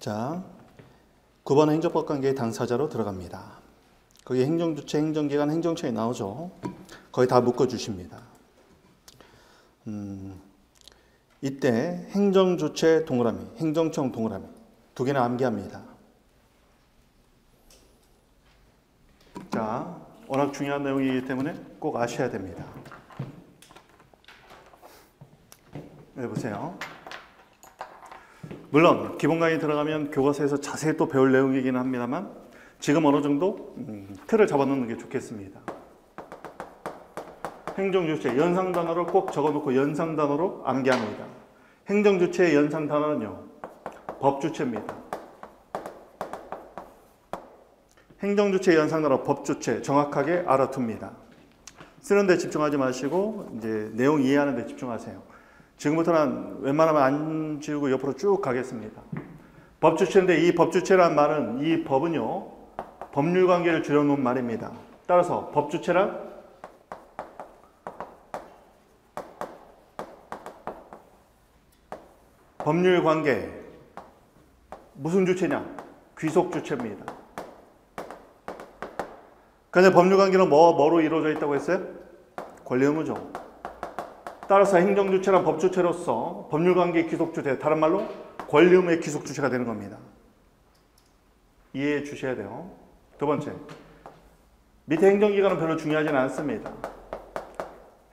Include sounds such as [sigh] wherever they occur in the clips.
자, 9번 행정법 관계의 당사자로 들어갑니다. 거기 행정주체, 행정기관, 행정청이 나오죠. 거의 다 묶어주십니다. 음, 이때 행정주체 동그라미, 행정청 동그라미 두 개나 암기합니다. 자, 워낙 중요한 내용이기 때문에 꼭 아셔야 됩니다. 네, 보세요. 물론 기본 강의 들어가면 교과서에서 자세히 또 배울 내용이긴 합니다만 지금 어느 정도 음, 틀을 잡아놓는 게 좋겠습니다. 행정주체 연상 단어를 꼭 적어놓고 연상 단어로 암기합니다. 행정주체의 연상 단어는요 법주체입니다. 행정주체 연상 단어 법주체 정확하게 알아둡니다. 쓰는 데 집중하지 마시고 이제 내용 이해하는 데 집중하세요. 지금부터는 웬만하면 안 지우고 옆으로 쭉 가겠습니다. 법주체인데 이 법주체란 말은 이 법은요 법률 관계를 줄여놓은 말입니다. 따라서 법주체란 법률 관계 무슨 주체냐? 귀속 주체입니다. 근데 법률 관계는 뭐 뭐로 이루어져 있다고 했어요? 권리 의무죠. 따라서 행정 주체란 법 주체로서 법률 관계 귀속 주체 다른 말로 권리 의무의 귀속 주체가 되는 겁니다. 이해해 주셔야 돼요. 두 번째. 밑에 행정기관은 별로 중요하지는 않습니다.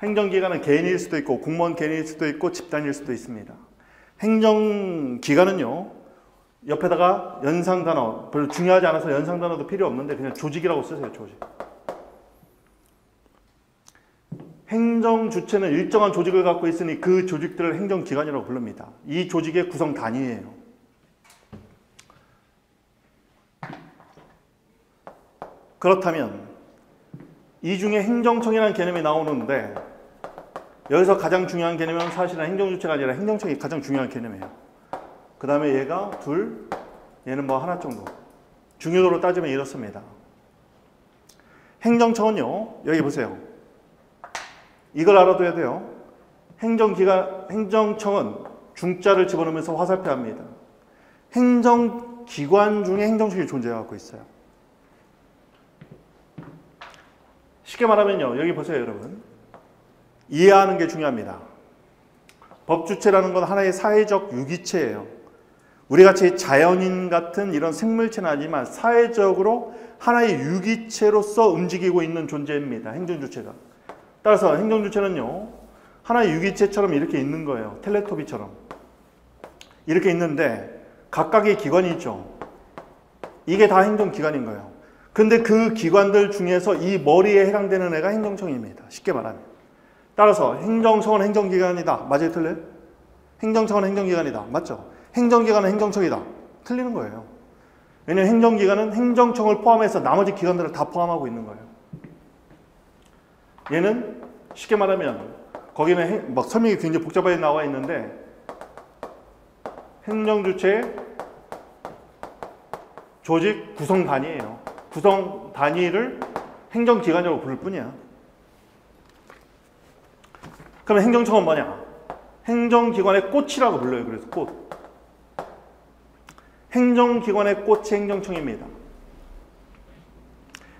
행정기관은 개인일 수도 있고 공무원 개인일 수도 있고 집단일 수도 있습니다. 행정기관은요. 옆에다가 연상 단어 별로 중요하지 않아서 연상 단어도 필요 없는데 그냥 조직이라고 쓰세요. 조직. 행정 주체는 일정한 조직을 갖고 있으니 그 조직들을 행정기관이라고 부릅니다. 이 조직의 구성 단위예요. 그렇다면 이 중에 행정청이라는 개념이 나오는데 여기서 가장 중요한 개념은 사실은 행정주체가 아니라 행정청이 가장 중요한 개념이에요. 그 다음에 얘가 둘, 얘는 뭐 하나 정도. 중요도로 따지면 이렇습니다. 행정청은요, 여기 보세요. 이걸 알아둬야 돼요. 행정기관, 행정청은 중자를 집어넣으면서 화살표 합니다. 행정기관 중에 행정청이 존재하고 있어요. 쉽게 말하면요. 여기 보세요, 여러분. 이해하는 게 중요합니다. 법주체라는 건 하나의 사회적 유기체예요. 우리 같이 자연인 같은 이런 생물체는 아니지만 사회적으로 하나의 유기체로서 움직이고 있는 존재입니다. 행정주체가. 따라서 행정주체는요. 하나의 유기체처럼 이렇게 있는 거예요. 텔레토비처럼. 이렇게 있는데 각각의 기관이 있죠. 이게 다 행정기관인 거예요. 근데 그 기관들 중에서 이 머리에 해당되는 애가 행정청입니다. 쉽게 말하면. 따라서 행정청은 행정기관이다. 맞아요? 틀려요? 행정청은 행정기관이다. 맞죠? 행정기관은 행정청이다. 틀리는 거예요. 왜냐하면 행정기관은 행정청을 포함해서 나머지 기관들을 다 포함하고 있는 거예요. 얘는 쉽게 말하면 거기는 행, 막 설명이 굉장히 복잡하게 나와 있는데 행정주체 조직 구성 단위예요. 구성 단위를 행정기관이라고 부를 뿐이야. 그럼 행정청은 뭐냐? 행정기관의 꽃이라고 불러요. 그래서 꽃. 행정기관의 꽃이 행정청입니다.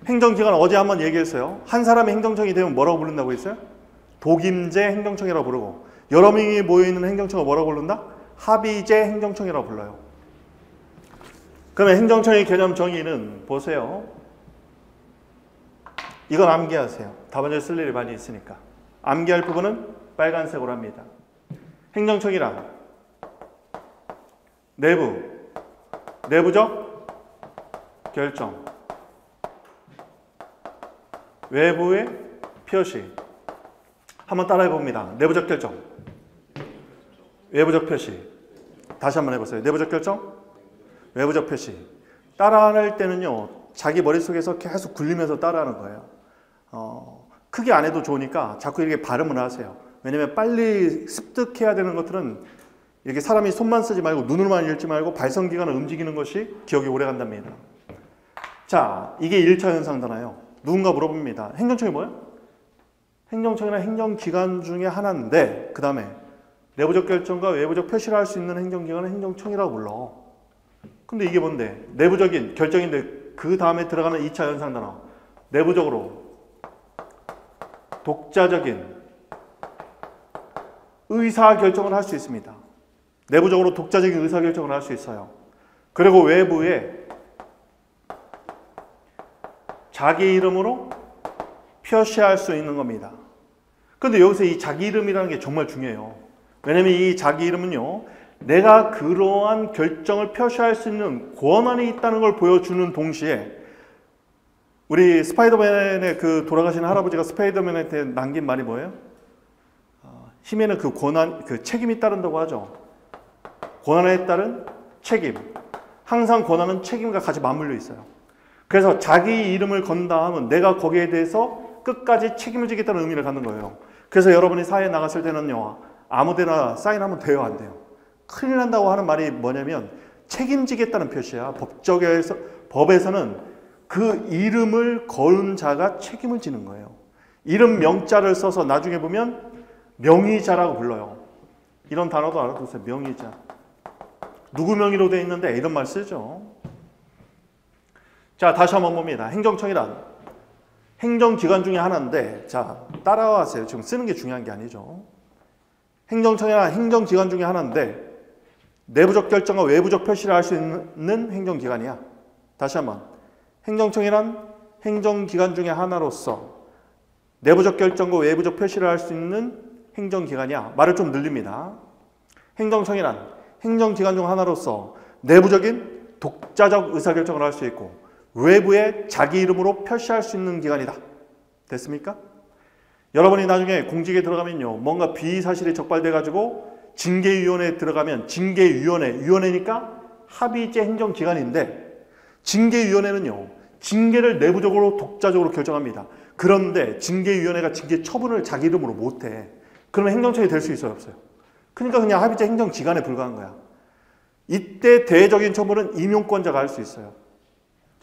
행정기관 어제 한번 얘기했어요. 한 사람이 행정청이 되면 뭐라고 부른다고 했어요? 독임제 행정청이라고 부르고 여러 명이 모여있는 행정청을 뭐라고 부른다? 합의제 행정청이라고 불러요. 그러면 행정청의 개념 정의는 보세요. 이건 암기하세요. 다번에 쓸 일이 많이 있으니까. 암기할 부분은 빨간색으로 합니다. 행정청이란 내부, 내부적 결정, 외부의 표시. 한번 따라해 봅니다. 내부적 결정, 외부적 표시. 다시 한번 해보세요. 내부적 결정, 외부적 표시. 따라할 때는요, 자기 머릿속에서 계속 굴리면서 따라하는 거예요. 어, 크게 안 해도 좋으니까 자꾸 이렇게 발음을 하세요. 왜냐면 빨리 습득해야 되는 것들은 이렇게 사람이 손만 쓰지 말고 눈으로만 읽지 말고 발성기관을 움직이는 것이 기억이 오래 간답니다. 자, 이게 1차 현상잖아요. 누군가 물어봅니다. 행정청이 뭐예요? 행정청이나 행정기관 중에 하나인데 그 다음에 내부적 결정과 외부적 표시를 할 수 있는 행정기관은 행정청이라고 불러. 근데 이게 뭔데? 내부적인 결정인데 그 다음에 들어가는 2차 연상 단어. 내부적으로 독자적인 의사 결정을 할 수 있습니다. 내부적으로 독자적인 의사 결정을 할 수 있어요. 그리고 외부에 자기 이름으로 표시할 수 있는 겁니다. 근데 여기서 이 자기 이름이라는 게 정말 중요해요. 왜냐면 이 자기 이름은요, 내가 그러한 결정을 표시할 수 있는 권한이 있다는 걸 보여주는 동시에 우리 스파이더맨의 그 돌아가신 할아버지가 스파이더맨한테 남긴 말이 뭐예요? 어, 힘에는 그 권한, 그 책임이 따른다고 하죠. 권한에 따른 책임. 항상 권한은 책임과 같이 맞물려 있어요. 그래서 자기 이름을 건다 하면 내가 거기에 대해서 끝까지 책임을 지겠다는 의미를 갖는 거예요. 그래서 여러분이 사회에 나갔을 때는요, 아무 데나 사인하면 돼요, 안 돼요? 큰일 난다고 하는 말이 뭐냐면 책임지겠다는 표시야. 법적에서, 법에서는 그 이름을 거은 자가 책임을 지는 거예요. 이름 명자를 써서 나중에 보면 명의자라고 불러요. 이런 단어도 알아두세요. 명의자. 누구 명의로 되어 있는데 이런 말 쓰죠. 자, 다시 한번 봅니다. 행정청이란 행정기관 중에 하나인데, 자, 따라와세요. 지금 쓰는 게 중요한 게 아니죠. 행정청이란 행정기관 중에 하나인데, 내부적 결정과 외부적 표시를 할 수 있는 행정기관이야. 다시 한번. 행정청이란 행정기관 중에 하나로서 내부적 결정과 외부적 표시를 할 수 있는 행정기관이야. 말을 좀 늘립니다. 행정청이란 행정기관 중 하나로서 내부적인 독자적 의사결정을 할 수 있고 외부에 자기 이름으로 표시할 수 있는 기관이다. 됐습니까? 여러분이 나중에 공직에 들어가면요. 뭔가 비사실이 적발돼 가지고 징계위원회에 들어가면 징계위원회, 위원회니까 합의제 행정기관인데 징계위원회는요. 징계를 내부적으로 독자적으로 결정합니다. 그런데 징계위원회가 징계 처분을 자기 이름으로 못해. 그러면 행정청이 될수 있어요, 없어요? 그러니까 그냥 합의제 행정기관에 불과한 거야. 이때 대외적인 처분은 임용권자가 할 수 있어요.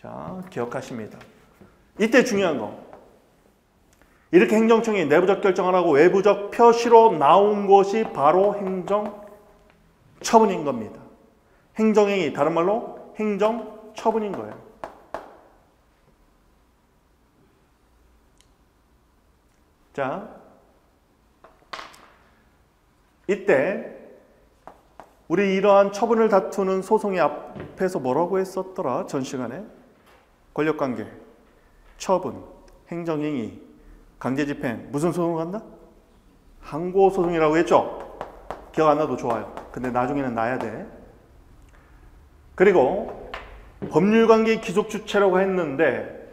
자, 기억하십니다. 이때 중요한 거. 이렇게 행정청이 내부적 결정을 하고 외부적 표시로 나온 것이 바로 행정 처분인 겁니다. 행정행위, 다른 말로 행정 처분인 거예요. 자, 이때 우리 이러한 처분을 다투는 소송의 앞에서 뭐라고 했었더라? 전 시간에 권력관계, 처분, 행정행위, 강제집행 무슨 소송을 한다? 항고소송이라고 했죠? 기억 안 나도 좋아요. 근데 나중에는 나야 돼. 그리고 법률관계 기속 주체라고 했는데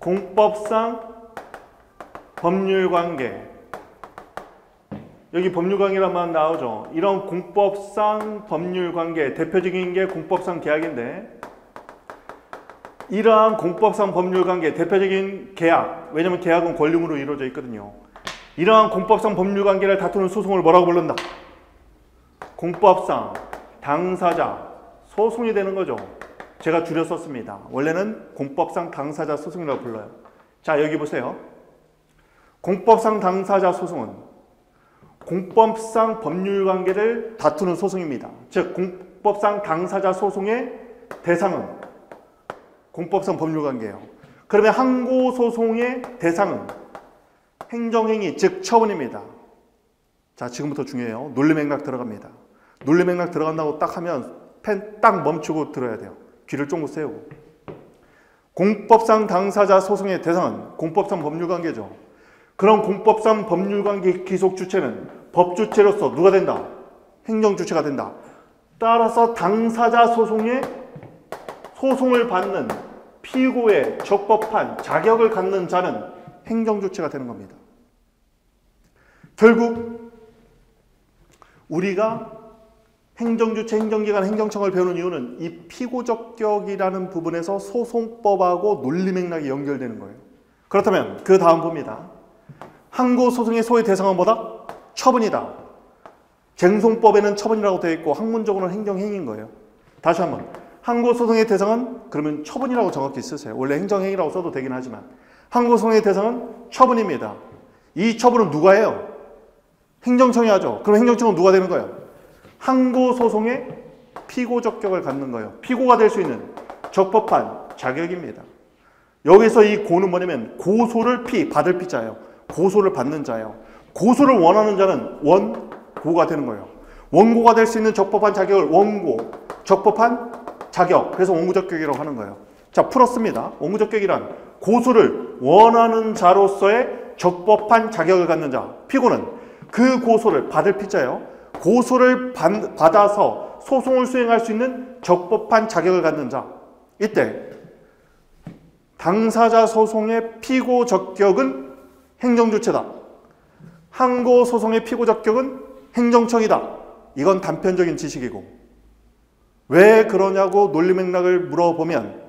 공법상 법률관계 여기 법률관계란만 나오죠. 이런 공법상 법률관계 대표적인 게 공법상 계약인데 이러한 공법상 법률관계 대표적인 계약 왜냐하면 계약은 권리으로 이루어져 있거든요. 이러한 공법상 법률관계를 다투는 소송을 뭐라고 부른다? 공법상 당사자 소송이 되는 거죠. 제가 줄여 썼습니다. 원래는 공법상 당사자 소송이라고 불러요. 자 여기 보세요. 공법상 당사자 소송은 공법상 법률관계를 다투는 소송입니다. 즉 공법상 당사자 소송의 대상은 공법상 법률관계예요. 그러면 항고소송의 대상은 행정행위 즉 처분입니다. 자 지금부터 중요해요. 논리맥락 들어갑니다. 논리맥락 들어간다고 딱 하면 펜 딱 멈추고 들어야 돼요. 귀를 쫑긋 세우고 공법상 당사자 소송의 대상은 공법상 법률관계죠. 그런 공법상 법률관계 기속 주체는 법 주체로서 누가 된다? 행정 주체가 된다. 따라서 당사자 소송에 소송을 받는 피고의 적법한 자격을 갖는 자는 행정 주체가 되는 겁니다. 결국 우리가 행정주체, 행정기관, 행정청을 배우는 이유는 이 피고적격이라는 부분에서 소송법하고 논리맥락이 연결되는 거예요. 그렇다면 그 다음 봅니다. 항고 소송의 소의 대상은 뭐다? 처분이다. 쟁송법에는 처분이라고 되어 있고 학문적으로는 행정행위인 거예요. 다시 한번. 항고소송의 대상은 그러면 처분이라고 정확히 쓰세요. 원래 행정행위라고 써도 되긴 하지만. 항고소송의 대상은 처분입니다. 이 처분은 누가 해요? 행정청이 하죠. 그럼 행정청은 누가 되는 거예요? 항고소송의 피고 적격을 갖는 거예요. 피고가 될 수 있는 적법한 자격입니다. 여기서 이 고는 뭐냐면 고소를 피 받을 피자예요. 고소를 받는 자예요. 고소를 원하는 자는 원고가 되는 거예요. 원고가 될 수 있는 적법한 자격을 원고, 적법한 자격. 그래서 원고적격이라고 하는 거예요. 자, 풀었습니다. 원고적격이란 고소를 원하는 자로서의 적법한 자격을 갖는 자. 피고는 그 고소를 받을 피자예요. 고소를 받, 받아서 소송을 수행할 수 있는 적법한 자격을 갖는 자. 이때 당사자 소송의 피고 적격은 행정주체다. 항고 소송의 피고 적격은 행정청이다. 이건 단편적인 지식이고 왜 그러냐고 논리 맥락을 물어보면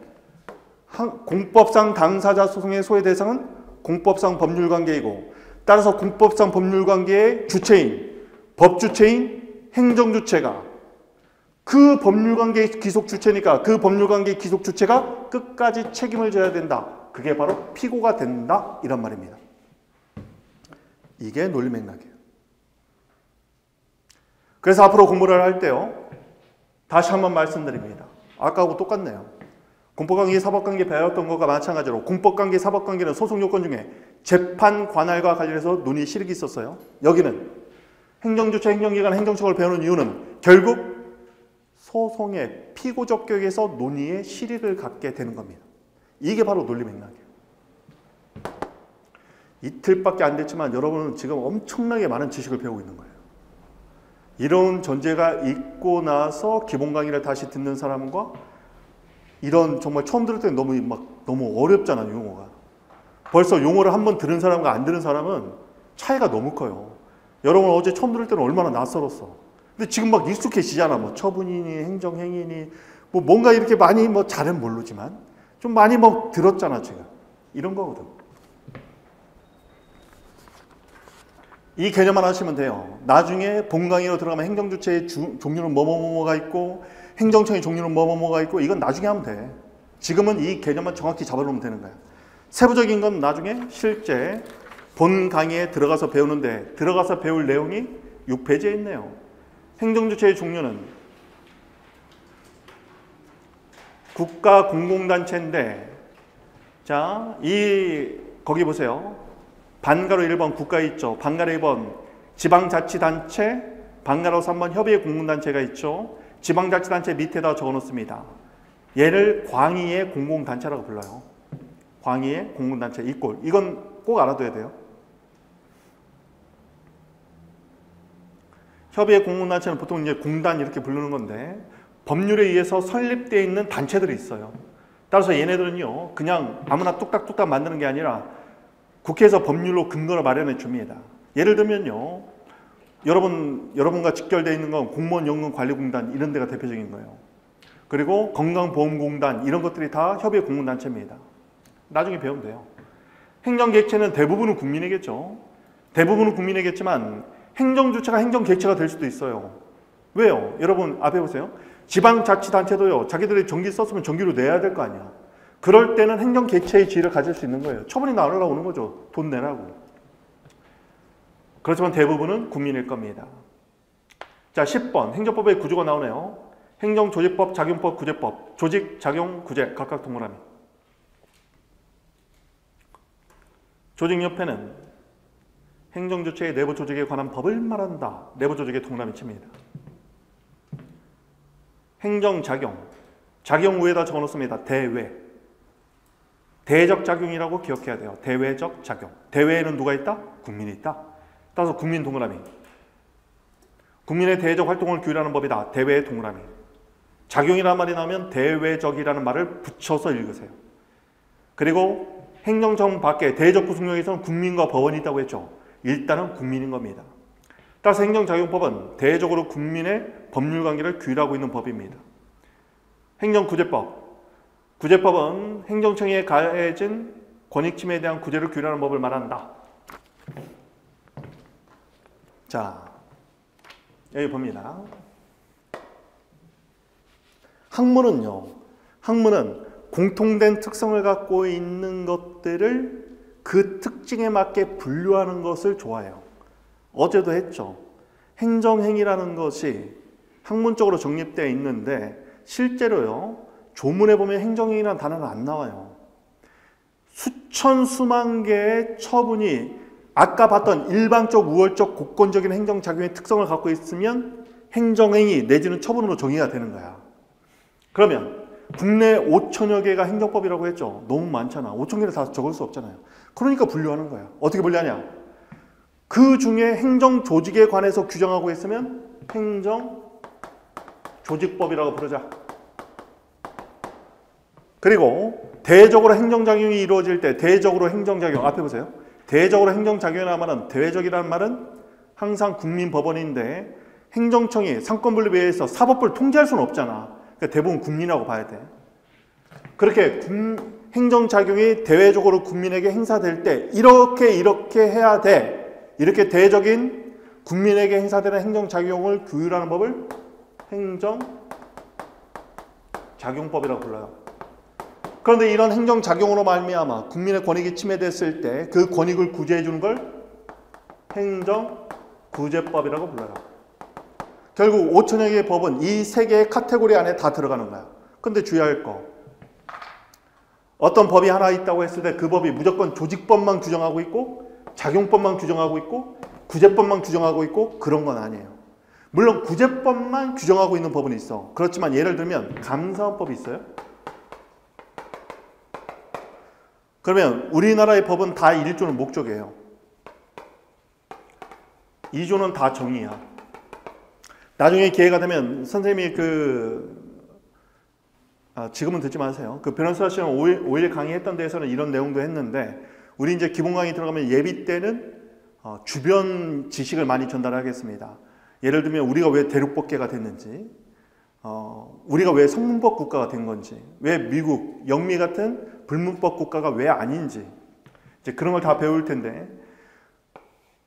공법상 당사자 소송의 소외 대상은 공법상 법률 관계이고 따라서 공법상 법률 관계의 주체인 법주체인 행정주체가 그 법률관계의 기속 주체니까 그 법률관계의 기속 주체가 끝까지 책임을 져야 된다. 그게 바로 피고가 된다. 이런 말입니다. 이게 논리 맥락이에요. 그래서 앞으로 공부를 할 때요. 다시 한번 말씀드립니다. 아까하고 똑같네요. 공법관계, 사법관계 배웠던 것과 마찬가지로 공법관계, 사법관계는 소송 요건 중에 재판 관할과 관련해서 논의 실익이 있었어요. 여기는 행정주체, 행정기관, 행정청을 배우는 이유는 결국 소송의 피고 적격에서 논의의 실익을 갖게 되는 겁니다. 이게 바로 논리 맥락이에요. 이틀밖에 안 됐지만 여러분은 지금 엄청나게 많은 지식을 배우고 있는 거예요. 이런 전제가 있고 나서 기본 강의를 다시 듣는 사람과 이런 정말 처음 들을 때 너무 막 너무 어렵잖아요, 용어가. 벌써 용어를 한번 들은 사람과 안 들은 사람은 차이가 너무 커요. 여러분 어제 처음 들을 때는 얼마나 낯설었어. 근데 지금 막 익숙해지잖아. 뭐 처분이니 행정행위니 뭐 뭔가 이렇게 많이 뭐 잘은 모르지만 좀 많이 뭐 들었잖아 지금. 이런 거거든. 이 개념만 하시면 돼요. 나중에 본강의로 들어가면 행정주체의 주, 종류는 뭐뭐뭐가 있고 행정청의 종류는 뭐뭐뭐가 있고 이건 나중에 하면 돼. 지금은 이 개념만 정확히 잡아놓으면 되는 거야. 세부적인 건 나중에 실제 본 강의에 들어가서 배우는데 들어가서 배울 내용이 6페이지에 있네요. 행정주체의 종류는 국가 공공단체인데 자, 이 거기 보세요. 반가로 1번 국가 있죠. 반가로 1번 지방자치단체, 반가로 3번 협의회 공공단체가 있죠. 지방자치단체 밑에다 적어놓습니다. 얘를 광의의 공공단체라고 불러요. 광의의 공공단체 이꼴. 이건 꼭 알아둬야 돼요. 협의회 공공단체는 보통 이제 공단 이렇게 부르는 건데 법률에 의해서 설립되어 있는 단체들이 있어요. 따라서 얘네들은요 그냥 아무나 뚝딱뚝딱 만드는 게 아니라 국회에서 법률로 근거를 마련해 줍니다. 예를 들면요 여러분 여러분과 직결되어 있는 건 공무원 연금 관리공단 이런 데가 대표적인 거예요. 그리고 건강보험공단 이런 것들이 다 협의회 공공단체입니다. 나중에 배우면 돼요. 행정객체는 대부분은 국민이겠죠. 대부분은 국민이겠지만 행정주체가 행정객체가 될 수도 있어요. 왜요? 여러분 앞에 보세요. 지방자치단체도요. 자기들이 전기 썼으면 전기로 내야 될 거 아니야. 그럴 때는 행정객체의 지위를 가질 수 있는 거예요. 처분이 나오려고 오는 거죠. 돈 내라고. 그렇지만 대부분은 국민일 겁니다. 자, 10번 행정법의 구조가 나오네요. 행정조직법, 작용법, 구제법, 조직, 작용, 구제 각각 동그라미. 조직협회는 행정주체의 내부 조직에 관한 법을 말한다. 내부 조직의 동그라미 칩니다. 행정작용. 작용 위에다 적어놓습니다. 대외. 대적 작용이라고 기억해야 돼요. 대외적 작용. 대외에는 누가 있다? 국민이 있다. 따라서 국민 동그라미. 국민의 대외적 활동을 규율하는 법이다. 대외 동그라미. 작용이라는 말이 나오면 대외적이라는 말을 붙여서 읽으세요. 그리고 행정청 밖에 대적 구속력에서는 국민과 법원이 있다고 했죠. 일단은 국민인 겁니다. 따라서 행정작용법은 대외적으로 국민의 법률관계를 규율하고 있는 법입니다. 행정구제법 구제법은 행정청에 가해진 권익침해에 대한 구제를 규율하는 법을 말한다. 자, 여기 봅니다. 학문은요. 학문은 공통된 특성을 갖고 있는 것들을 그 특징에 맞게 분류하는 것을 좋아해요. 어제도 했죠. 행정행위라는 것이 학문적으로 정립되어 있는데 실제로요. 조문에 보면 행정행위라는 단어는 안 나와요. 수천 수만 개의 처분이 아까 봤던 일방적 우월적 고건적인 행정작용의 특성을 갖고 있으면 행정행위 내지는 처분으로 정의가 되는 거야. 그러면 국내 5천여 개가 행정법이라고 했죠. 너무 많잖아. 5천 개를 다 적을 수 없잖아요. 그러니까 분류하는 거야. 어떻게 분류하냐? 그 중에 행정 조직에 관해서 규정하고 있으면 행정 조직법이라고 부르자. 그리고 대적으로 행정작용이 이루어질 때 대적으로 행정작용 앞에 보세요. 대적으로 행정작용이라는 말은 대외적이라는 말은 항상 국민법원인데 행정청이 상권분립에 서 사법부를 통제할 수는 없잖아. 그러니까 대부분 국민이라고 봐야 돼. 그렇게 행정작용이 대외적으로 국민에게 행사될 때 이렇게 이렇게 해야 돼. 이렇게 대적인 국민에게 행사되는 행정작용을 규율하는 법을 행정작용법이라고 불러요. 그런데 이런 행정작용으로 말미암아 국민의 권익이 침해됐을 때 그 권익을 구제해 주는 걸 행정구제법이라고 불러요. 결국 5천여 개의 법은 이 세 개의 카테고리 안에 다 들어가는 거야. 근데 주의할 거. 어떤 법이 하나 있다고 했을 때 그 법이 무조건 조직법만 규정하고 있고 작용법만 규정하고 있고 구제법만 규정하고 있고 그런 건 아니에요. 물론 구제법만 규정하고 있는 법은 있어. 그렇지만 예를 들면 감사원법이 있어요. 그러면 우리나라의 법은 다 1조는 목적이에요. 2조는 다 정의야. 나중에 기회가 되면 선생님이 그 아, 지금은 듣지 마세요. 그 변호사 시험 5일, 5일 강의했던 데에서는 이런 내용도 했는데 우리 이제 기본 강의 들어가면 예비 때는 어, 주변 지식을 많이 전달하겠습니다. 예를 들면 우리가 왜 대륙법계가 됐는지, 어, 우리가 왜 성문법 국가가 된 건지, 왜 미국, 영미 같은 불문법 국가가 왜 아닌지 이제 그런 걸 다 배울 텐데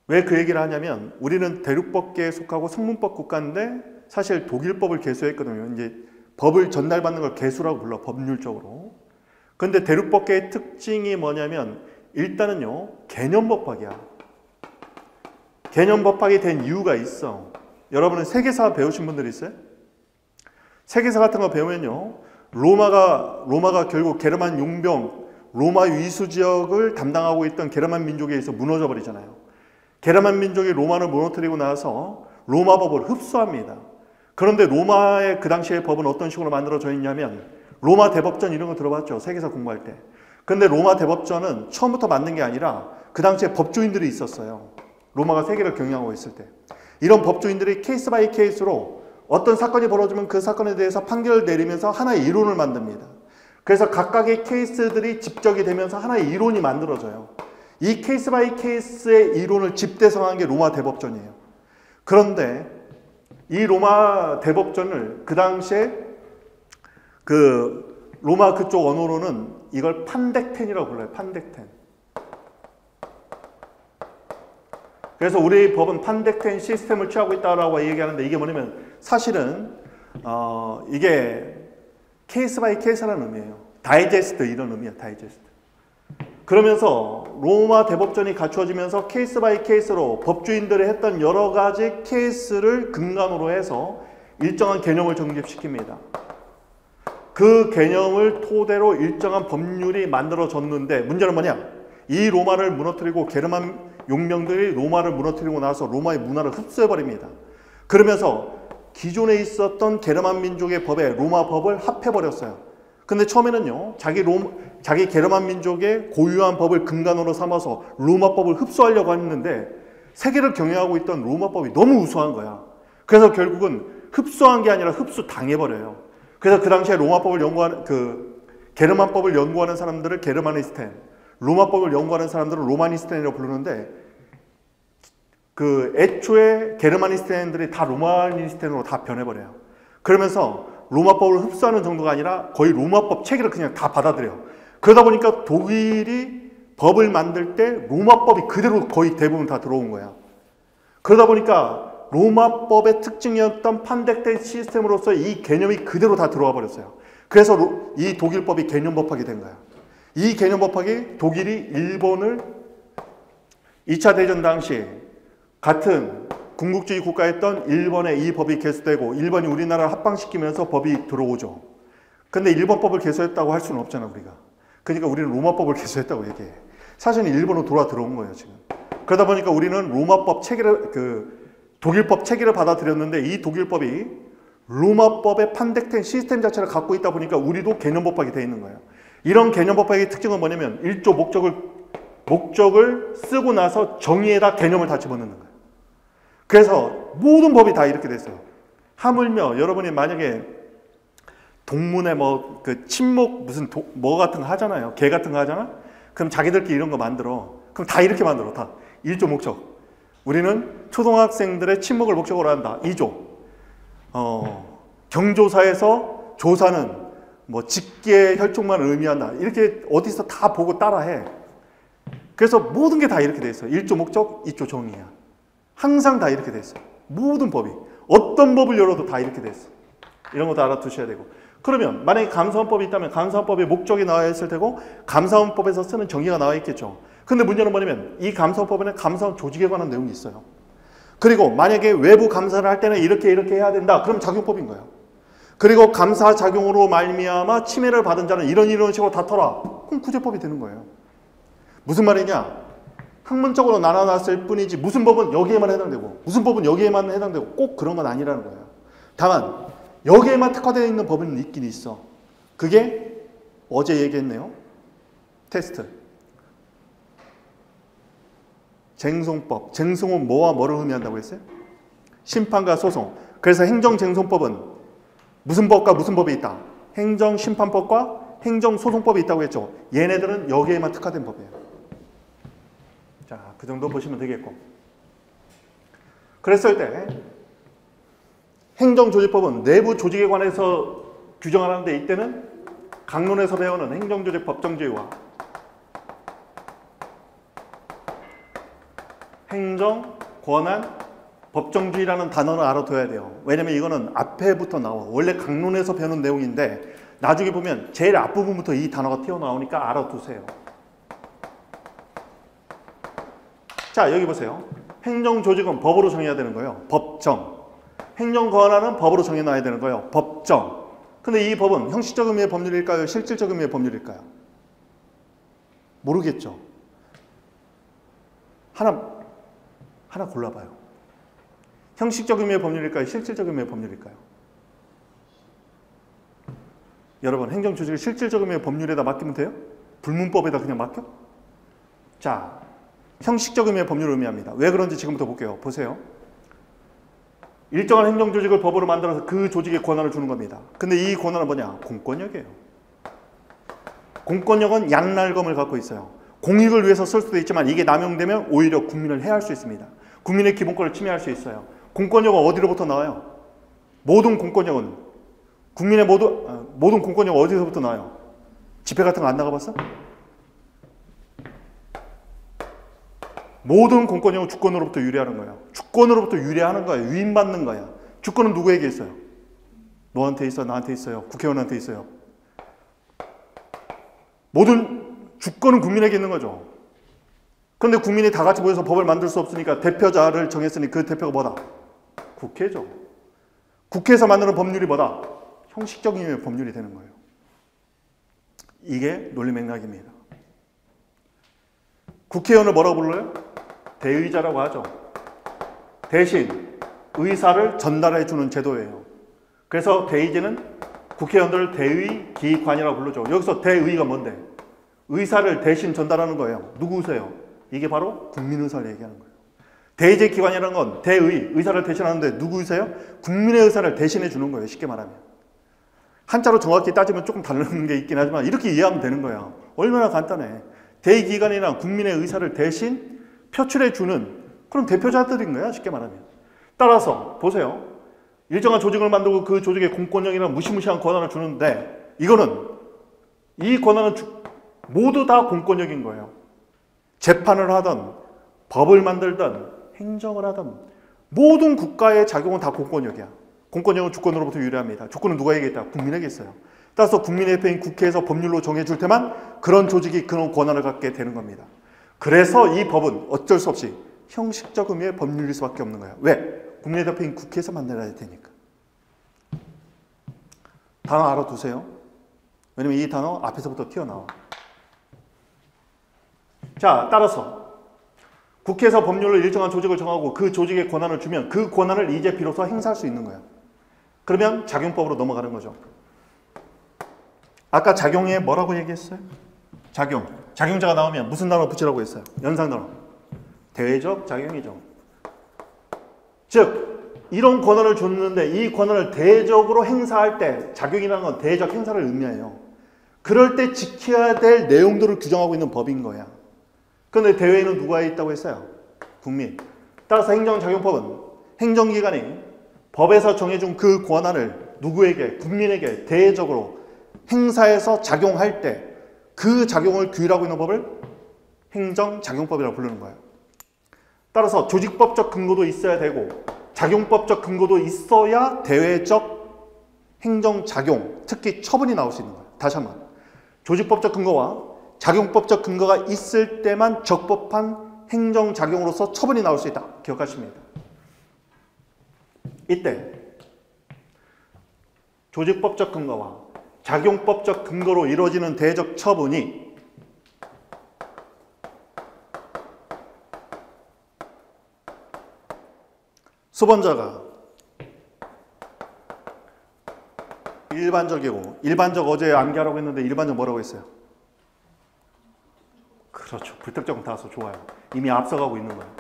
왜 그 얘기를 하냐면 우리는 대륙법계에 속하고 성문법 국가인데 사실 독일법을 개수했거든요. 이제 법을 전달받는 걸 개수라고 불러 법률적으로. 근데 대륙법계의 특징이 뭐냐면 일단은요 개념법학이야. 개념법학이 된 이유가 있어. 여러분은 세계사 배우신 분들 있어요? 세계사 같은 거 배우면요 로마가 로마가 결국 게르만 용병 로마 위수 지역을 담당하고 있던 게르만 민족에 의해서 무너져 버리잖아요. 게르만 민족이 로마를 무너뜨리고 나서 로마 법을 흡수합니다. 그런데 로마의 그 당시의 법은 어떤 식으로 만들어져 있냐면 로마 대법전 이런 거 들어봤죠. 세계사 공부할 때. 근데 로마 대법전은 처음부터 만든 게 아니라 그 당시에 법조인들이 있었어요. 로마가 세계를 경영하고 있을 때. 이런 법조인들이 case by case로 어떤 사건이 벌어지면 그 사건에 대해서 판결을 내리면서 하나의 이론을 만듭니다. 그래서 각각의 케이스들이 집적이 되면서 하나의 이론이 만들어져요. 이 case by case의 이론을 집대성한 게 로마 대법전이에요. 그런데 이 로마 대법전을 그 당시에 그 로마 그쪽 언어로는 이걸 Pandekten이라고 불러요. Pandekten. 그래서 우리 법은 Pandekten 시스템을 취하고 있다라고 얘기하는데 이게 뭐냐면 사실은 어, 이게 case by case라는 의미예요. 다이제스트 이런 의미야, 다이제스트. 그러면서 로마 대법전이 갖추어지면서 case by case로 법조인들이 했던 여러 가지 케이스를 근간으로 해서 일정한 개념을 정립시킵니다. 그 개념을 토대로 일정한 법률이 만들어졌는데 문제는 뭐냐? 이 로마를 무너뜨리고 게르만 용명들이 로마를 무너뜨리고 나서 로마의 문화를 흡수해버립니다. 그러면서 기존에 있었던 게르만 민족의 법에 로마 법을 합해버렸어요. 근데 처음에는요, 자기 로 자기 게르만 민족의 고유한 법을 근간으로 삼아서 로마 법을 흡수하려고 했는데 세계를 경영하고 있던 로마 법이 너무 우수한 거야. 그래서 결국은 흡수한 게 아니라 흡수 당해버려요. 그래서 그 당시에 로마 법을 연구하는 그 게르만 법을 연구하는 사람들을 게르마니스텐, 로마 법을 연구하는 사람들을 로마니스텐이라고 부르는데 그 애초에 게르마니스텐들이 다 로마니스텐으로 다 변해버려요. 그러면서 로마법을 흡수하는 정도가 아니라 거의 로마법 체계를 그냥 다 받아들여. 그러다 보니까 독일이 법을 만들 때 로마법이 그대로 거의 대부분 다 들어온 거야. 그러다 보니까 로마법의 특징이었던 판덱된 시스템으로서 이 개념이 그대로 다 들어와 버렸어요. 그래서 이 독일법이 개념법학이 된 거야. 이 개념법학이 독일이 일본을 2차 대전 당시 같은 군국주의 국가였던 일본의 이 법이 개수되고 일본이 우리나라를 합방시키면서 법이 들어오죠. 근데 일본 법을 개수했다고 할 수는 없잖아 우리가. 그러니까 우리는 로마 법을 [laughs] 개수했다고 얘기해. 사실은 일본으로 돌아 들어온 거예요 지금. 그러다 보니까 우리는 로마법 체계를 그 독일법 체계를 받아들였는데 이 독일법이 로마법의 판택된 시스템 자체를 갖고 있다 보니까 우리도 개념법학이 돼 있는 거예요. 이런 개념법학의 특징은 뭐냐면 일조 목적을 목적을 쓰고 나서 정의에다 개념을 다 집어넣는 거예요. 그래서 모든 법이 다 이렇게 됐어요. 하물며 여러분이 만약에 동문회 뭐 그 침묵 무슨 도, 뭐 같은 거 하잖아요. 개 같은 거 하잖아. 그럼 자기들끼리 이런 거 만들어. 그럼 다 이렇게 만들어. 다 일조 목적. 우리는 초등학생들의 침묵을 목적으로 한다. 2조. 어, 경조사에서 조사는 뭐 직계 혈족만을 의미한다. 이렇게 어디서 다 보고 따라해. 그래서 모든 게 다 이렇게 돼 있어. 1조 목적, 2조 정의야. 항상 다 이렇게 돼 있어. 모든 법이. 어떤 법을 열어도 다 이렇게 돼 있어. 이런 것도 알아두셔야 되고. 그러면 만약에 감사원법이 있다면 감사원법의 목적이 나와 있을 테고 감사원법에서 쓰는 정의가 나와 있겠죠. 근데 문제는 뭐냐면 이 감사원법에는 감사원 조직에 관한 내용이 있어요. 그리고 만약에 외부 감사를 할 때는 이렇게 이렇게 해야 된다. 그럼 작용법인 거예요. 그리고 감사 작용으로 말미암아 침해를 받은 자는 이런 이런 식으로 다퉈라. 그럼 구제법이 되는 거예요. 무슨 말이냐? 학문적으로 나눠놨을 뿐이지 무슨 법은 여기에만 해당되고 무슨 법은 여기에만 해당되고 꼭 그런 건 아니라는 거예요. 다만 여기에만 특화되어 있는 법은 있긴 있어. 그게 어제 얘기했네요. 테스트. 쟁송법. 쟁송은 뭐와 뭐를 의미한다고 했어요? 심판과 소송. 그래서 행정쟁송법은 무슨 법과 무슨 법이 있다? 행정심판법과 행정소송법이 있다고 했죠. 얘네들은 여기에만 특화된 법이에요. 자, 그 정도 보시면 되겠고. 그랬을 때 행정조직법은 내부 조직에 관해서 규정하는데 이때는 강론에서 배우는 행정조직 법정주의와 행정, 권한, 법정주의라는 단어를 알아둬야 돼요. 왜냐면 이거는 앞에부터 나와. 원래 강론에서 배우는 내용인데 나중에 보면 제일 앞부분부터 이 단어가 튀어나오니까 알아두세요. 자, 여기 보세요. 행정조직은 법으로 정해야 되는 거예요. 법정. 행정 권한은 법으로 정해놔야 되는 거예요. 법정. 근데 이 법은 형식적 의미의 법률일까요? 실질적 의미의 법률일까요? 모르겠죠. 하나 하나 골라봐요. 형식적 의미의 법률일까요? 실질적 의미의 법률일까요? 여러분 행정조직을 실질적 의미의 법률에다 맡기면 돼요? 불문법에다 그냥 맡겨? 자, 형식적 의미의 법률을 의미합니다. 왜 그런지 지금부터 볼게요. 보세요. 일정한 행정조직을 법으로 만들어서 그 조직에 권한을 주는 겁니다. 근데 이 권한은 뭐냐? 공권력이에요. 공권력은 양날검을 갖고 있어요. 공익을 위해서 쓸 수도 있지만 이게 남용되면 오히려 국민을 해할 수 있습니다. 국민의 기본권을 침해할 수 있어요. 공권력은 어디로부터 나와요? 모든 공권력은 국민의 모두 아, 모든 공권력 어디서부터 나와요? 집회 같은 거 안 나가봤어? 모든 공권력은 주권으로부터 유리하는 거예요. 주권으로부터 유리하는 거예요. 위임받는 거야. 주권은 누구에게 있어요? 너한테 있어, 나한테 있어요. 국회의원한테 있어요. 모든 주권은 국민에게 있는 거죠. 그런데 국민이 다 같이 모여서 법을 만들 수 없으니까 대표자를 정했으니 그 대표가 뭐다? 국회죠. 국회에서 만드는 법률이 뭐다? 형식적인 법률이 되는 거예요. 이게 논리 맥락입니다. 국회의원을 뭐라고 불러요? 대의자라고 하죠. 대신 의사를 전달해 주는 제도예요. 그래서 대의제는 국회의원들을 대의 기관이라고 불러죠. 여기서 대의가 뭔데? 의사를 대신 전달하는 거예요. 누구세요? 이게 바로 국민의사를 얘기하는 거예요. 대의제 기관이라는 건 대의, 의사를 대신하는데 누구세요? 국민의 의사를 대신해 주는 거예요. 쉽게 말하면. 한자로 정확히 따지면 조금 다른 게 있긴 하지만 이렇게 이해하면 되는 거야. 얼마나 간단해. 대의기관이나 국민의 의사를 대신 표출해 주는 그런 대표자들인 거야. 쉽게 말하면. 따라서 보세요. 일정한 조직을 만들고 그 조직에 공권력이나 무시무시한 권한을 주는데 이거는 이 권한은 모두 다 공권력인 거예요. 재판을 하던 법을 만들던 행정을 하던 모든 국가의 작용은 다 공권력이야. 공권력은 주권으로부터 유리합니다. 주권은 누가에게 있다? 국민에게 있어요. 따라서 국민의 대표인 국회에서 법률로 정해줄 때만 그런 조직이 그런 권한을 갖게 되는 겁니다. 그래서 이 법은 어쩔 수 없이 형식적 의미의 법률일 수밖에 없는 거야. 왜? 국민의대표인 국회에서 만들어야 되니까. 단어 알아두세요. 왜냐면 이 단어 앞에서부터 튀어나와. 자, 따라서 국회에서 법률로 일정한 조직을 정하고 그 조직에 권한을 주면 그 권한을 이제 비로소 행사할 수 있는 거야. 그러면 작용법으로 넘어가는 거죠. 아까 작용에 뭐라고 얘기했어요? 작용. 작용자가 나오면 무슨 단어 붙이라고 했어요? 연상 단어. 대외적 작용이죠. 즉 이런 권한을 줬는데 이 권한을 대적으로 행사할 때 작용이라는 건 대적 행사를 의미해요. 그럴 때 지켜야 될 내용들을 규정하고 있는 법인 거야. 그런데 대외에는 누가 있다고 했어요? 국민. 따라서 행정작용법은 행정기관이 법에서 정해준 그 권한을 누구에게? 국민에게 대외적으로 행사해서 작용할 때 그 작용을 규율하고 있는 법을 행정작용법이라고 부르는 거예요. 따라서 조직법적 근거도 있어야 되고 작용법적 근거도 있어야 대외적 행정작용, 특히 처분이 나올 수 있는 거예요. 다시 한번. 조직법적 근거와 작용법적 근거가 있을 때만 적법한 행정작용으로서 처분이 나올 수 있다. 기억하십니다. 이때 조직법적 근거와 작용법적 근거로 이루어지는 대적 처분이 수번자가 일반적이고 일반적 어제 암기하라고 했는데 일반적 뭐라고 했어요? 그렇죠. 불특정 다수 좋아요. 이미 앞서가고 있는 거예요.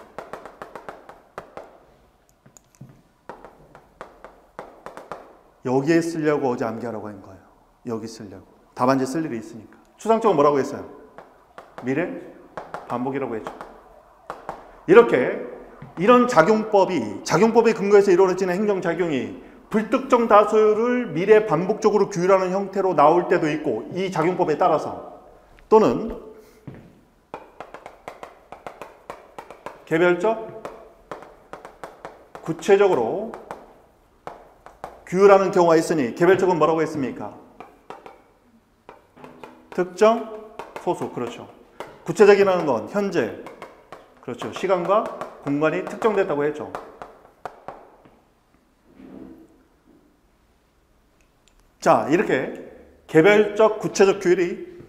여기에 쓰려고 어제 암기하라고 한 거예요. 여기 쓰려고. 답안지 쓸 일이 있으니까. 추상적으로 뭐라고 했어요? 미래 반복이라고 했죠. 이렇게 이런 작용법이 작용법의 근거에서 이루어지는 행정작용이 불특정 다수를 미래 반복적으로 규율하는 형태로 나올 때도 있고 이 작용법에 따라서 또는 개별적 구체적으로 규율하는 경우가 있으니 개별적은 뭐라고 했습니까? 특정 소수 그렇죠. 구체적이라는 건 현재 그렇죠. 시간과 공간이 특정됐다고 했죠. 자, 이렇게 개별적 구체적 규율이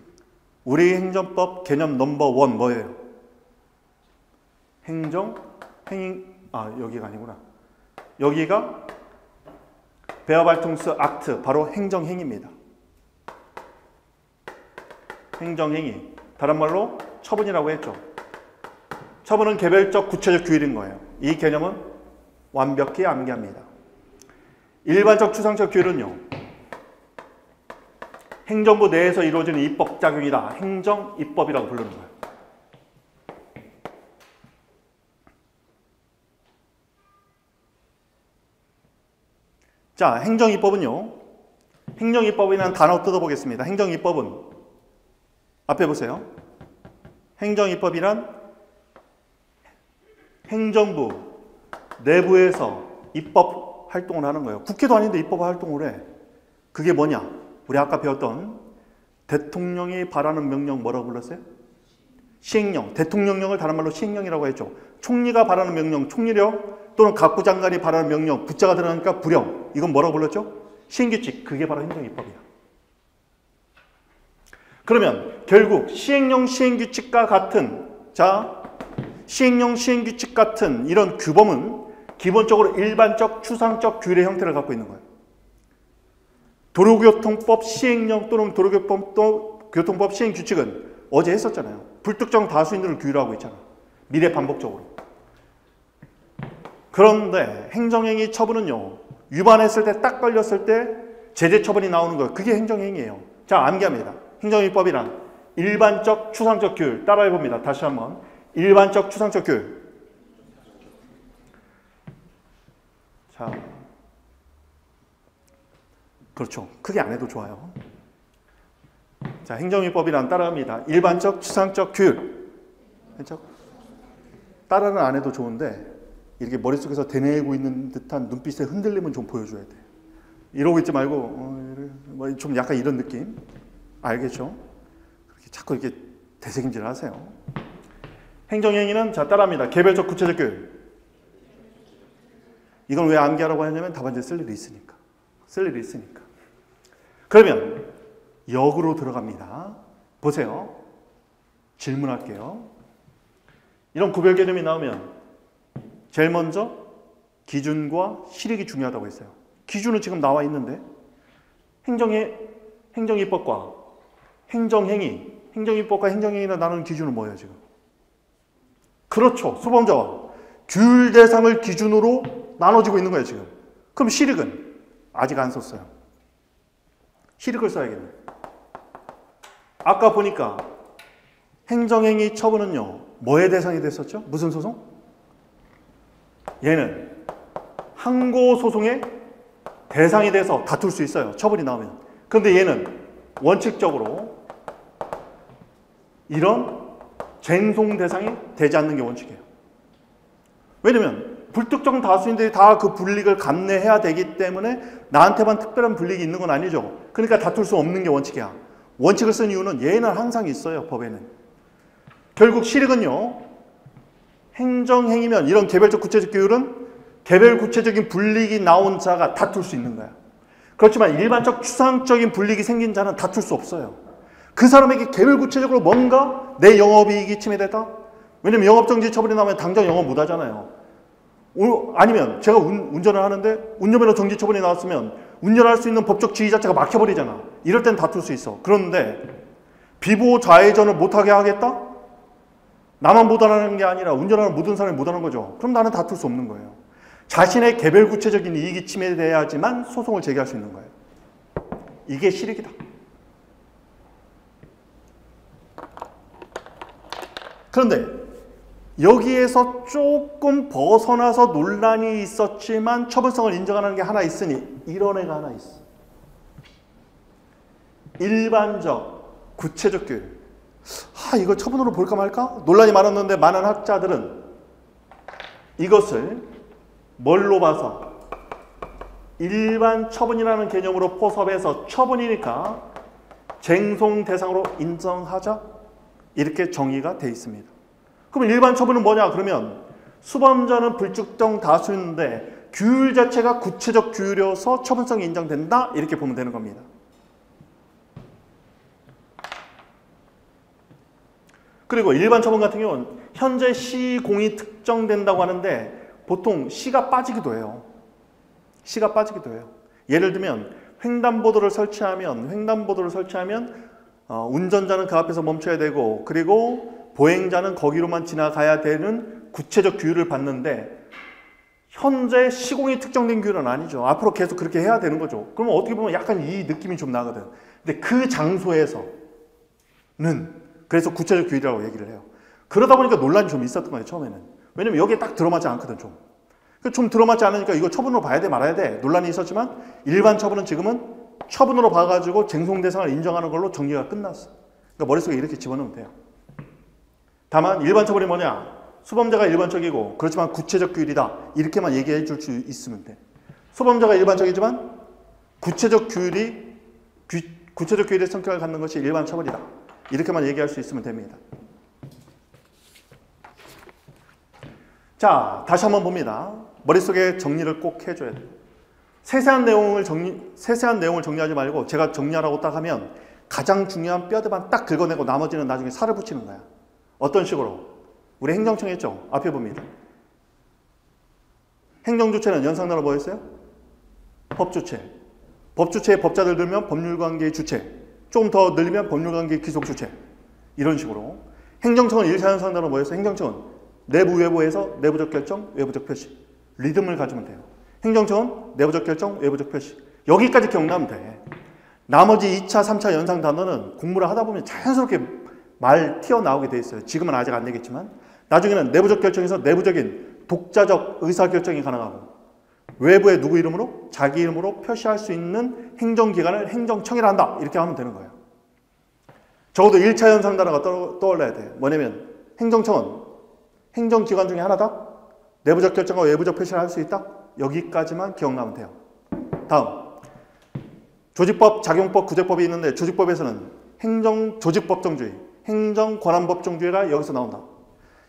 우리 행정법 개념 넘버 원 뭐예요? 행정 행위 아 여기가 아니구나. 여기가 베어발통스 악트 바로 행정행위입니다. 행정행위 다른 말로 처분이라고 했죠. 처분은 개별적 구체적 규율인 거예요. 이 개념은 완벽히 암기합니다. 일반적 추상적 규율은요. 행정부 내에서 이루어지는 입법 작용이다. 행정 입법이라고 부르는 거예요. 자, 행정입법은요. 행정입법이라는 단어 뜯어보겠습니다. 행정입법은 앞에 보세요. 행정입법이란 행정부 내부에서 입법 활동을 하는 거예요. 국회도 아닌데 입법 활동을 해. 그게 뭐냐? 우리 아까 배웠던 대통령이 바라는 명령 뭐라고 불렀어요? 시행령. 대통령령을 다른 말로 시행령이라고 했죠. 총리가 바라는 명령, 총리령 또는 각부 장관이 바라는 명령, 부자가 들어가니까 불령. 이건 뭐라고 불렀죠? 시행규칙. 그게 바로 행정입법이야. 그러면 결국 시행령 시행규칙과 같은 자 시행령 시행규칙 같은 이런 규범은 기본적으로 일반적 추상적 규율의 형태를 갖고 있는 거예요. 도로교통법 시행령 또는 도로교통법 또 교통법 시행 규칙은 어제 했었잖아요. 불특정 다수인들을 규율하고 있잖아. 미래 반복적으로. 그런데 행정행위 처분은요. 위반했을 때 딱 걸렸을 때 제재 처분이 나오는 거예요. 그게 행정행위예요. 자, 암기합니다. 행정행위법이란 일반적 추상적 규율 따라해 봅니다. 다시 한번. 일반적 추상적 규율. 자. 그렇죠. 크게 안 해도 좋아요. 자, 행정위법이란 따라합니다. 일반적 추상적 규율. 그렇죠? 따라는 안 해도 좋은데 이렇게 머릿속에서 되뇌고 있는 듯한 눈빛의 흔들림은 좀 보여줘야 돼. 이러고 있지 말고 어, 뭐좀 약간 이런 느낌 알겠죠? 그렇게 자꾸 이렇게 대책임질 하세요. 행정행위는 자 따라합니다. 개별적 구체적 교육. 이건 왜 암기하라고 하냐면 답안지에 쓸 일이 있으니까. 쓸 일이 있으니까. 그러면 역으로 들어갑니다. 보세요. 질문할게요. 이런 구별 개념이 나오면 제일 먼저 기준과 실익이 중요하다고 했어요. 기준은 지금 나와 있는데 행정의 행정입법과 행정행위, 행정입법과 행정행위를 나누는 기준은 뭐예요 지금? 그렇죠. 수범자와 규율 대상을 기준으로 나눠지고 있는 거예요 지금. 그럼 실익은 아직 안 썼어요. 실익을 써야겠네. 아까 보니까 행정행위 처분은요 뭐의 대상이 됐었죠? 무슨 소송? 얘는 항고 소송의 대상이 돼서 다툴 수 있어요. 처분이 나오면. 그런데 얘는 원칙적으로 이런 쟁송 대상이 되지 않는 게 원칙이에요. 왜냐면 불특정 다수인들이 다 그 불이익을 감내해야 되기 때문에 나한테만 특별한 불이익이 있는 건 아니죠. 그러니까 다툴 수 없는 게 원칙이야. 원칙을 쓴 이유는 얘는 항상 있어요, 법에는. 결국 실익은요, 행정행위면 이런 개별적 구체적 규율은 개별 구체적인 불이익이 나온 자가 다툴 수 있는 거야. 그렇지만 일반적 추상적인 불이익이 생긴 자는 다툴 수 없어요. 그 사람에게 개별 구체적으로 뭔가 내 영업이익이 침해됐다? 왜냐면 영업정지 처분이 나면 당장 영업 못 하잖아요. 아니면 제가 운, 전을 하는데 운전면허 정지 처분이 나왔으면 운전할 수 있는 법적 지위 자체가 막혀버리잖아. 이럴 땐 다툴 수 있어. 그런데 비보 좌회전을 못하게 하겠다? 나만 못하는 게 아니라 운전하는 모든 사람이 못하는 거죠. 그럼 나는 다툴 수 없는 거예요. 자신의 개별 구체적인 이익이 침해돼야지만 소송을 제기할 수 있는 거예요. 이게 실익이다. 그런데 여기에서 조금 벗어나서 논란이 있었지만 처벌성을 인정하는 게 하나 있으니 이런 애가 하나 있어. 일반적 구체적 교육. 아 이거 처분으로 볼까 말까? 논란이 많았는데 많은 학자들은 이것을 뭘로 봐서 일반 처분이라는 개념으로 포섭해서 처분이니까 쟁송 대상으로 인정하자 이렇게 정의가 돼 있습니다. 그럼 일반 처분은 뭐냐? 그러면 수범자는 불특정 다수인데 규율 자체가 구체적 규율이어서 처분성이 인정된다 이렇게 보면 되는 겁니다. 그리고 일반 처분 같은 경우는 현재 시공이 특정된다고 하는데 보통 시가 빠지기도 해요. 시가 빠지기도 해요. 예를 들면 횡단보도를 설치하면 횡단보도를 설치하면 어, 운전자는 그 앞에서 멈춰야 되고 그리고 보행자는 거기로만 지나가야 되는 구체적 규율을 받는데 현재 시공이 특정된 규율은 아니죠. 앞으로 계속 그렇게 해야 되는 거죠. 그러면 어떻게 보면 약간 이 느낌이 좀 나거든. 근데 그 장소에서는 그래서 구체적 규율이라고 얘기를 해요. 그러다 보니까 논란이 좀 있었던 거예요, 처음에는. 왜냐면 여기에 딱 들어맞지 않거든, 좀. 그좀 들어맞지 않으니까 이거 처분으로 봐야 돼, 말아야 돼. 논란이 있었지만 일반 처분은 지금은 처분으로 봐가지고 쟁송 대상을 인정하는 걸로 정리가 끝났어. 그러니까 머릿속에 이렇게 집어넣으면 돼요. 다만 일반 처분이 뭐냐? 수범자가 일반적이고 그렇지만 구체적 규율이다. 이렇게만 얘기해 줄 수 있으면 돼. 수범자가 일반적이지만 구체적 규율이 구체적 규율의 성격을 갖는 것이 일반 처벌이다. 이렇게만 얘기할 수 있으면 됩니다. 자, 다시 한번 봅니다. 머릿속에 정리를 꼭 해줘야 돼요. 세세한 내용을 정리, 세세한 내용을 정리하지 말고 제가 정리하라고 딱 하면 가장 중요한 뼈대만 딱 긁어내고 나머지는 나중에 살을 붙이는 거야. 어떤 식으로? 우리 행정청 했죠? 앞에 봅니다. 행정주체는 연상단어 뭐였어요? 법주체. 법주체의 법자들 들면 법률관계의 주체. 조금 더 늘리면 법률관계의 기속주체. 이런 식으로. 행정청은 1차 연상단어 뭐였어요? 행정청은 내부 외부에서 내부적 결정, 외부적 표시. 리듬을 가지면 돼요. 행정청은 내부적 결정, 외부적 표시. 여기까지 기억나면 돼. 나머지 2차, 3차 연상 단어는 공부를 하다 보면 자연스럽게 말 튀어나오게 돼 있어요. 지금은 아직 안 되겠지만 나중에는 내부적 결정에서 내부적인 독자적 의사결정이 가능하고 외부에 누구 이름으로 자기 이름으로 표시할 수 있는 행정기관을 행정청이라 한다. 이렇게 하면 되는 거예요. 적어도 1차 연상 단어가 떠올라야 돼. 뭐냐면 행정청은 행정기관 중에 하나다? 내부적 결정과 외부적 표시를 할 수 있다? 여기까지만 기억나면 돼요. 다음. 조직법, 작용법, 구제법이 있는데 조직법에서는 행정 조직법정주의, 행정 권한법정주의가 여기서 나온다.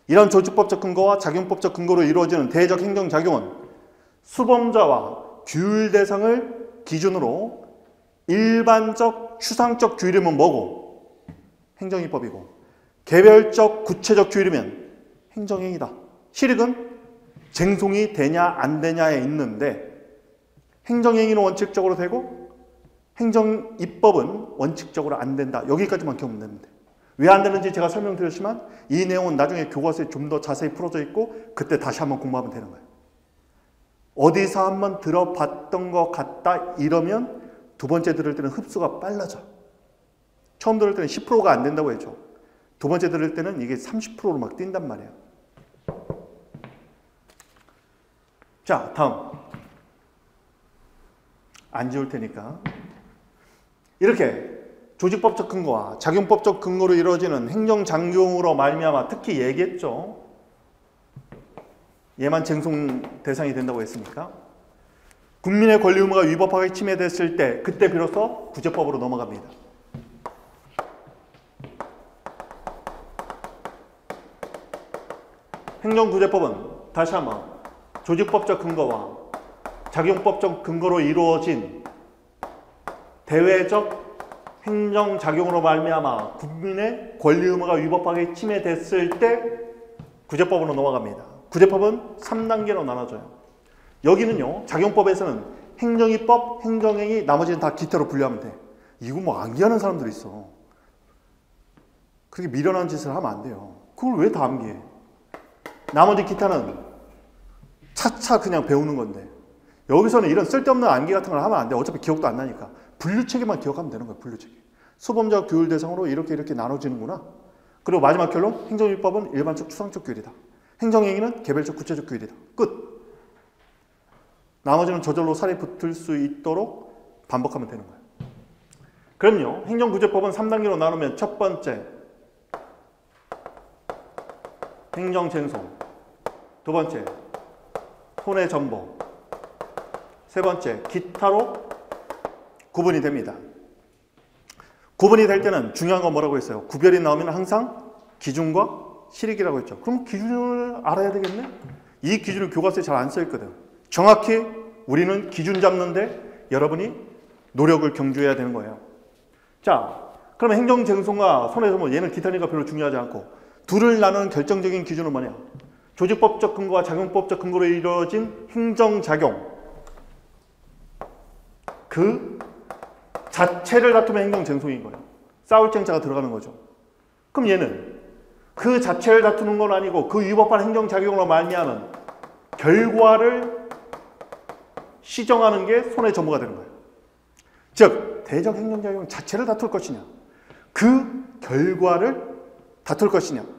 이런 조직법적 근거와 작용법적 근거로 이루어지는 대적 행정작용은 수범자와 규율 대상을 기준으로 일반적 추상적 규율이면 뭐고 행정입법이고 개별적 구체적 규율이면 행정행위다. 실익은 쟁송이 되냐 안 되냐에 있는데 행정행위는 원칙적으로 되고 행정입법은 원칙적으로 안 된다. 여기까지만 기억하면 되는데 왜안 되는지 제가 설명드렸지만 이 내용은 나중에 교과서에 좀 더 자세히 풀어져 있고 그때 다시 한번 공부하면 되는 거예요. 어디서 한번 들어봤던 것 같다 이러면 두 번째 들을 때는 흡수가 빨라져. 처음 들을 때는 10%가 안 된다고 했죠. 두 번째 들을 때는 이게 30%로 막 뛴단 말이에요. 자, 다음. 안 지울 테니까. 이렇게 조직법적 근거와 작용법적 근거로 이루어지는 행정장용으로 말미암아 특히 얘기했죠. 얘만 쟁송 대상이 된다고 했습니까? 국민의 권리 의무가 위법하게 침해됐을 때 그때 비로소 구제법으로 넘어갑니다. 행정구제법은 다시 한번 조직법적 근거와 작용법적 근거로 이루어진 대외적 행정작용으로 말미암아 국민의 권리 의무가 위법하게 침해됐을 때 구제법으로 넘어갑니다. 구제법은 3단계로 나눠져요. 여기는요. 작용법에서는 행정입법, 행정행위 나머지는 다 기타로 분류하면 돼. 이거 뭐 암기하는 사람들이 있어. 그렇게 미련한 짓을 하면 안 돼요. 그걸 왜 다 암기해? 나머지 기타는 차차 그냥 배우는 건데 여기서는 이런 쓸데없는 암기 같은 걸 하면 안 돼. 어차피 기억도 안 나니까. 분류체계만 기억하면 되는 거예요. 분류체계. 수범자 규율 대상으로 이렇게 이렇게 나눠지는구나. 그리고 마지막 결론 행정입법은 일반적 추상적 규율이다. 행정행위는 개별적 구체적 규율이다. 끝. 나머지는 저절로 살이 붙을 수 있도록 반복하면 되는 거예요. 그럼요. 행정구제법은 3단계로 나누면 첫 번째 행정쟁송 두 번째 손해전보 세 번째 기타로 구분이 됩니다. 구분이 될 때는 중요한 건 뭐라고 했어요? 구별이 나오면 항상 기준과 실익이라고 했죠. 그럼 기준을 알아야 되겠네? 이 기준을 교과서에 잘 안 써 있거든. 정확히 우리는 기준 잡는데 여러분이 노력을 경주해야 되는 거예요. 자, 그러면 행정쟁송과 손해소모 얘는 기타니까 별로 중요하지 않고 둘을 나누는 결정적인 기준은 뭐냐? 조직법적 근거와 작용법적 근거로 이루어진 행정작용 그 자체를 다투면 행정쟁송인 거예요. 싸울 쟁자가 들어가는 거죠. 그럼 얘는 그 자체를 다투는 건 아니고 그 위법한 행정작용으로 말미암은 결과를 시정하는 게 손의 전무가 되는 거예요. 즉 대적 행정작용 자체를 다툴 것이냐 그 결과를 다툴 것이냐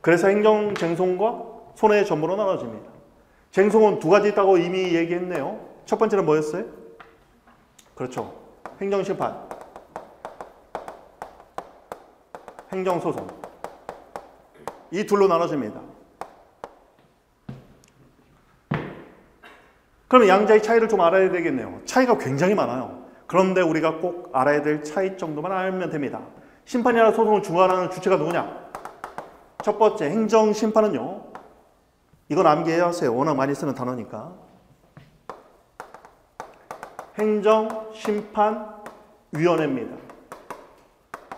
그래서 행정쟁송과 손해의 전부로 나눠집니다. 쟁송은 두 가지 있다고 이미 얘기했네요. 첫 번째는 뭐였어요? 그렇죠. 행정심판, 행정소송. 이 둘로 나눠집니다. 그럼 양자의 차이를 좀 알아야 되겠네요. 차이가 굉장히 많아요. 그런데 우리가 꼭 알아야 될 차이 정도만 알면 됩니다. 심판이나 소송을 중간하는 주체가 누구냐? 첫 번째 행정 심판은요. 이건 암기해야 하세요. 워낙 많이 쓰는 단어니까. 행정 심판 위원회입니다.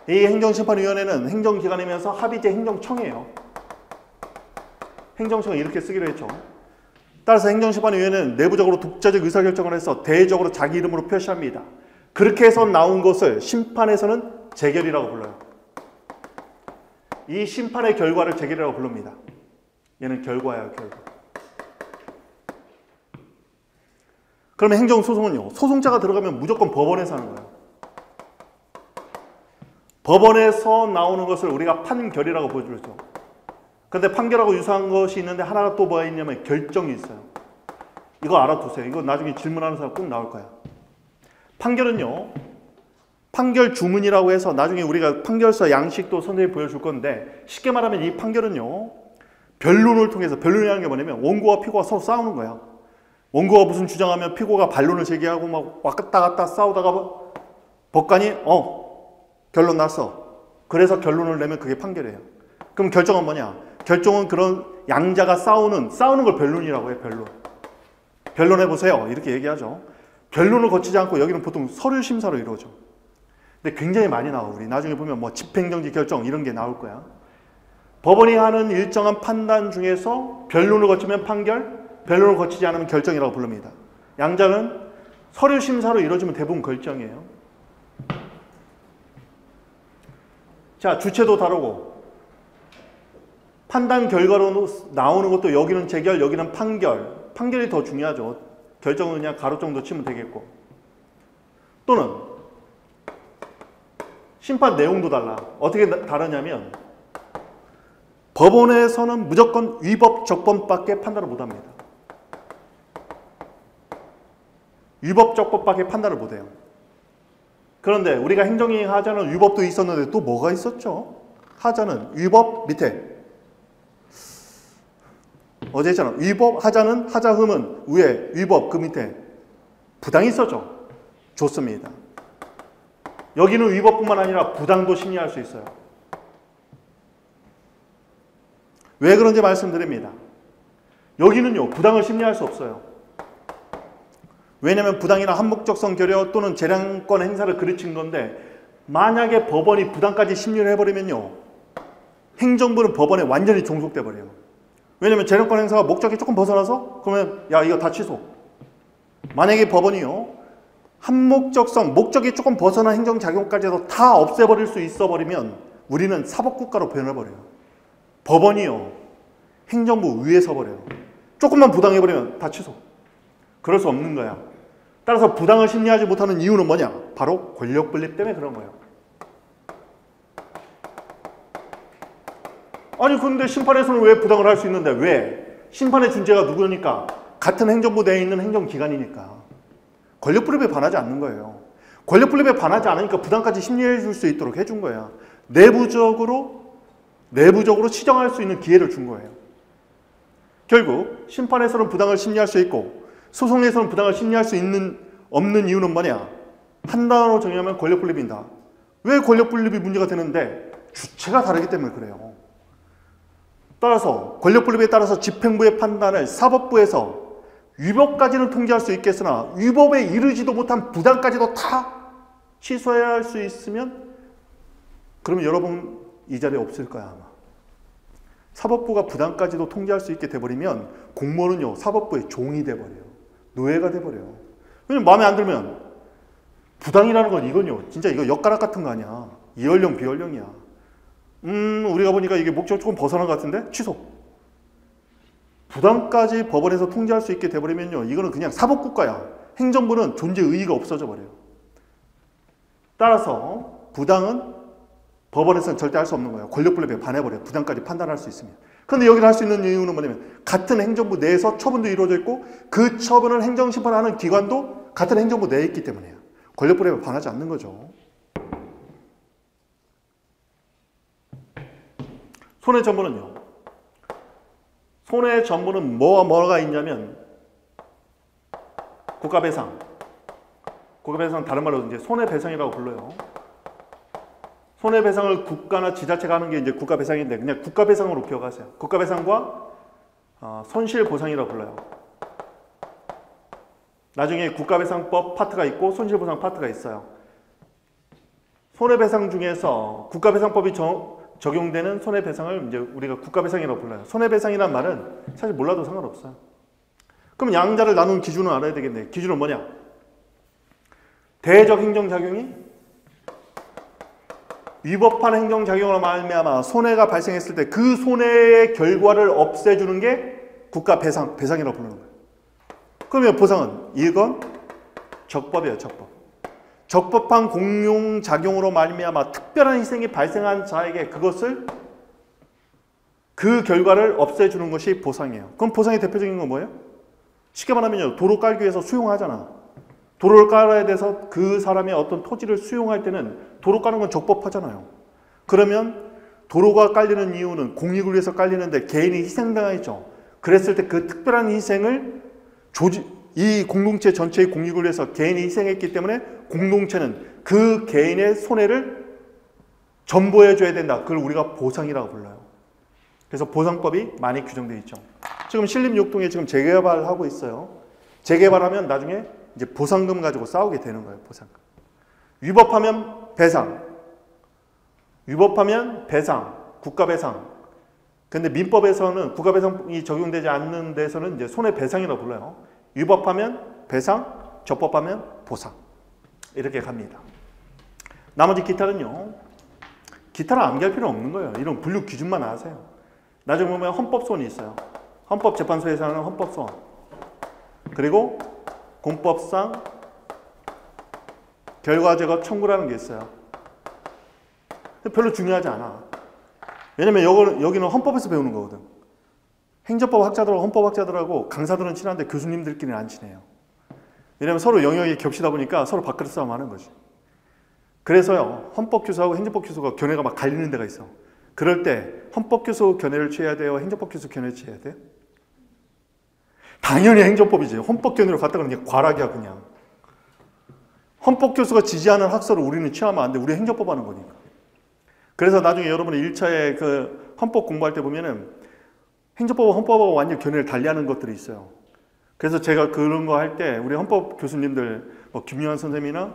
이 행정 심판 위원회는 행정 기관이면서 합의제 행정청이에요. 행정청은 이렇게 쓰기로 했죠. 따라서 행정 심판 위원회는 내부적으로 독자적 의사 결정을 해서 대외적으로 자기 이름으로 표시합니다. 그렇게 해서 나온 것을 심판에서는 재결이라고 불러요. 이 심판의 결과를 재결이라고 부릅니다. 얘는 결과예요, 결과. 그러면 행정소송은요, 소송자가 들어가면 무조건 법원에서 하는 거예요. 법원에서 나오는 것을 우리가 판결이라고 보여주죠. 그런데 판결하고 유사한 것이 있는데 하나가 또 뭐가 있냐면 결정이 있어요. 이거 알아두세요. 이거 나중에 질문하는 사람 꼭 나올 거야. 판결은요, 판결 주문이라고 해서 나중에 우리가 판결서 양식도 선생님이 보여줄 건데 쉽게 말하면 이 판결은요 변론을 통해서 변론이라는 게 뭐냐면 원고와 피고가 서로 싸우는 거야. 원고가 무슨 주장하면 피고가 반론을 제기하고 막 왔다 갔다 싸우다가 법관이 어 결론 났어. 그래서 결론을 내면 그게 판결이에요. 그럼 결정은 뭐냐? 결정은 그런 양자가 싸우는 싸우는 걸 변론이라고 해요. 변론. 변론해 보세요. 이렇게 얘기하죠. 변론을 거치지 않고 여기는 보통 서류 심사로 이루어져. 근데 굉장히 많이 나와. 우리 나중에 보면 뭐 집행정지 결정 이런 게 나올 거야. 법원이 하는 일정한 판단 중에서 변론을 거치면 판결, 변론을 거치지 않으면 결정이라고 부릅니다. 양자는 서류 심사로 이루어지면 대부분 결정이에요. 자, 주체도 다르고 판단 결과로 나오는 것도 여기는 재결, 여기는 판결. 판결이 더 중요하죠. 결정은 그냥 가로 정도 치면 되겠고. 또는 심판 내용도 달라. 어떻게 다르냐면 법원에서는 무조건 위법, 적법밖에 판단을 못합니다. 위법, 적법밖에 판단을 못해요. 그런데 우리가 행정위 하자는 위법도 있었는데 또 뭐가 있었죠? 하자는 위법 밑에 어제 했잖아. 위법 하자는 하자흠은 위에 위법 그 밑에 부당이 있었죠. 좋습니다. 여기는 위법뿐만 아니라 부당도 심리할 수 있어요. 왜 그런지 말씀드립니다. 여기는요, 부당을 심리할 수 없어요. 왜냐하면 부당이나 한목적성 결여 또는 재량권 행사를 그르친 건데 만약에 법원이 부당까지 심리를 해버리면요, 행정부는 법원에 완전히 종속돼 버려요. 왜냐하면 재량권 행사가 목적이 조금 벗어나서 그러면 야 이거 다 취소. 만약에 법원이요 한목적성 목적이 조금 벗어난 행정작용까지도 다 없애버릴 수 있어 버리면 우리는 사법국가로 변해버려요. 법원이요 행정부 위에 서버려요. 조금만 부당해버리면 다 취소. 그럴 수 없는 거야. 따라서 부당을 심리하지 못하는 이유는 뭐냐? 바로 권력 분립 때문에 그런 거예요. 아니 근데 심판에서는 왜 부당을 할 수 있는데 왜? 심판의 주체가 누구니까? 같은 행정부 내에 있는 행정기관이니까. 권력 분립에 반하지 않는 거예요. 권력 분립에 반하지 않으니까 부당까지 심리해 줄 수 있도록 해준 거야. 내부적으로 내부적으로 치정할 수 있는 기회를 준 거예요. 결국 심판에서는 부당을 심리할 수 있고 소송에서는 부당을 심리할 수 있는 없는 이유는 뭐냐? 판단으로 정의하면 권력 분립이다. 왜 권력 분립이 문제가 되는데 주체가 다르기 때문에 그래요. 따라서 권력 분립에 따라서 집행부의 판단을 사법부에서 위법까지는 통제할 수 있겠으나 위법에 이르지도 못한 부당까지도 다 취소해야 할 수 있으면 그러면 여러분 이 자리에 없을 거야 아마. 사법부가 부당까지도 통제할 수 있게 돼버리면 공무원은요 사법부의 종이 돼버려요. 노예가 돼버려요. 왜냐면 마음에 안 들면 부당이라는 건 이건요 진짜 이거 엿가락 같은 거 아니야. 이연령 비연령이야. 음, 우리가 보니까 이게 목적 조금 벗어난 것 같은데 취소. 부당까지 법원에서 통제할 수 있게 돼버리면요. 이거는 그냥 사법국가야. 행정부는 존재 의의가 없어져 버려요. 따라서 부당은 법원에서는 절대 할 수 없는 거예요. 권력분립에 반해버려요. 부당까지 판단할 수 있으면. 그런데 여기를 할 수 있는 이유는 뭐냐면 같은 행정부 내에서 처분도 이루어져 있고 그 처분을 행정심판하는 기관도 같은 행정부 내에 있기 때문에요. 권력분립에 반하지 않는 거죠. 손해 전부는요. 손해 전부는 뭐와 뭐가 있냐면 국가배상. 국가배상 다른 말로 이제 손해배상이라고 불러요. 손해배상을 국가나 지자체가 하는 게 이제 국가배상인데 그냥 국가배상으로 기억하세요. 국가배상과 어, 손실보상이라고 불러요. 나중에 국가배상법 파트가 있고 손실보상 파트가 있어요. 손해배상 중에서 국가배상법이 정, 적용되는 손해배상을 이제 우리가 국가배상이라고 불러요. 손해배상이란 말은 사실 몰라도 상관없어요. 그럼 양자를 나눈 기준은 알아야 되겠네. 기준은 뭐냐? 대적 행정작용이 위법한 행정작용으로 말미암아 손해가 발생했을 때 그 손해의 결과를 없애주는 게 국가배상, 배상이라고 부르는 거예요. 그러면 보상은 이건 적법이에요, 적법. 적법한 공용작용으로 말미암아 특별한 희생이 발생한 자에게 그것을 그 결과를 없애주는 것이 보상이에요. 그럼 보상의 대표적인 건 뭐예요? 쉽게 말하면요. 도로 깔기 위해서 수용하잖아. 도로를 깔아야 돼서 그 사람의 어떤 토지를 수용할 때는 도로 까는 건 적법하잖아요. 그러면 도로가 깔리는 이유는 공익을 위해서 깔리는데 개인이 희생당했죠. 그랬을 때 그 특별한 희생을 조직, 이 공동체 전체의 공익을 위해서 개인이 희생했기 때문에 공동체는 그 개인의 손해를 전보해 줘야 된다. 그걸 우리가 보상이라고 불러요. 그래서 보상법이 많이 규정되어 있죠. 지금 신림육동에 지금 재개발하고 있어요. 재개발하면 나중에 이제 보상금 가지고 싸우게 되는 거예요. 보상금. 위법하면 배상. 위법하면 배상. 국가 배상. 근데 민법에서는 국가 배상이 적용되지 않는 데서는 이제 손해배상이라고 불러요. 위법하면 배상, 적법하면 보상. 이렇게 갑니다. 나머지 기타는요. 기타를 암기할 필요 없는 거예요. 이런 분류 기준만 아세요. 나중에 보면 헌법소원이 있어요. 헌법재판소에서는 헌법소원. 그리고 공법상 결과제거 청구라는 게 있어요. 별로 중요하지 않아. 왜냐면 여기는, 헌법에서 배우는 거거든. 행정법 학자들하고 헌법 학자들하고 강사들은 친한데 교수님들끼리는 안 친해요. 왜냐면 서로 영역이 겹치다 보니까 서로 밥그릇 싸움 하는 거지. 그래서요, 헌법 교수하고 행정법 교수가 견해가 막 갈리는 데가 있어. 그럴 때 헌법 교수 견해를 취해야 돼요? 행정법 교수 견해를 취해야 돼요? 당연히 행정법이지. 헌법 견해로 갔다가 그냥 과락이야, 그냥. 헌법 교수가 지지하는 학설을 우리는 취하면 안 돼. 우리 행정법 하는 거니까. 그래서 나중에 여러분이 1차에 그 헌법 공부할 때 보면은 행정법과 헌법하고 완전 견해를 달리하는 것들이 있어요. 그래서 제가 그런 거 할 때 우리 헌법 교수님들 뭐 김유한 선생님이나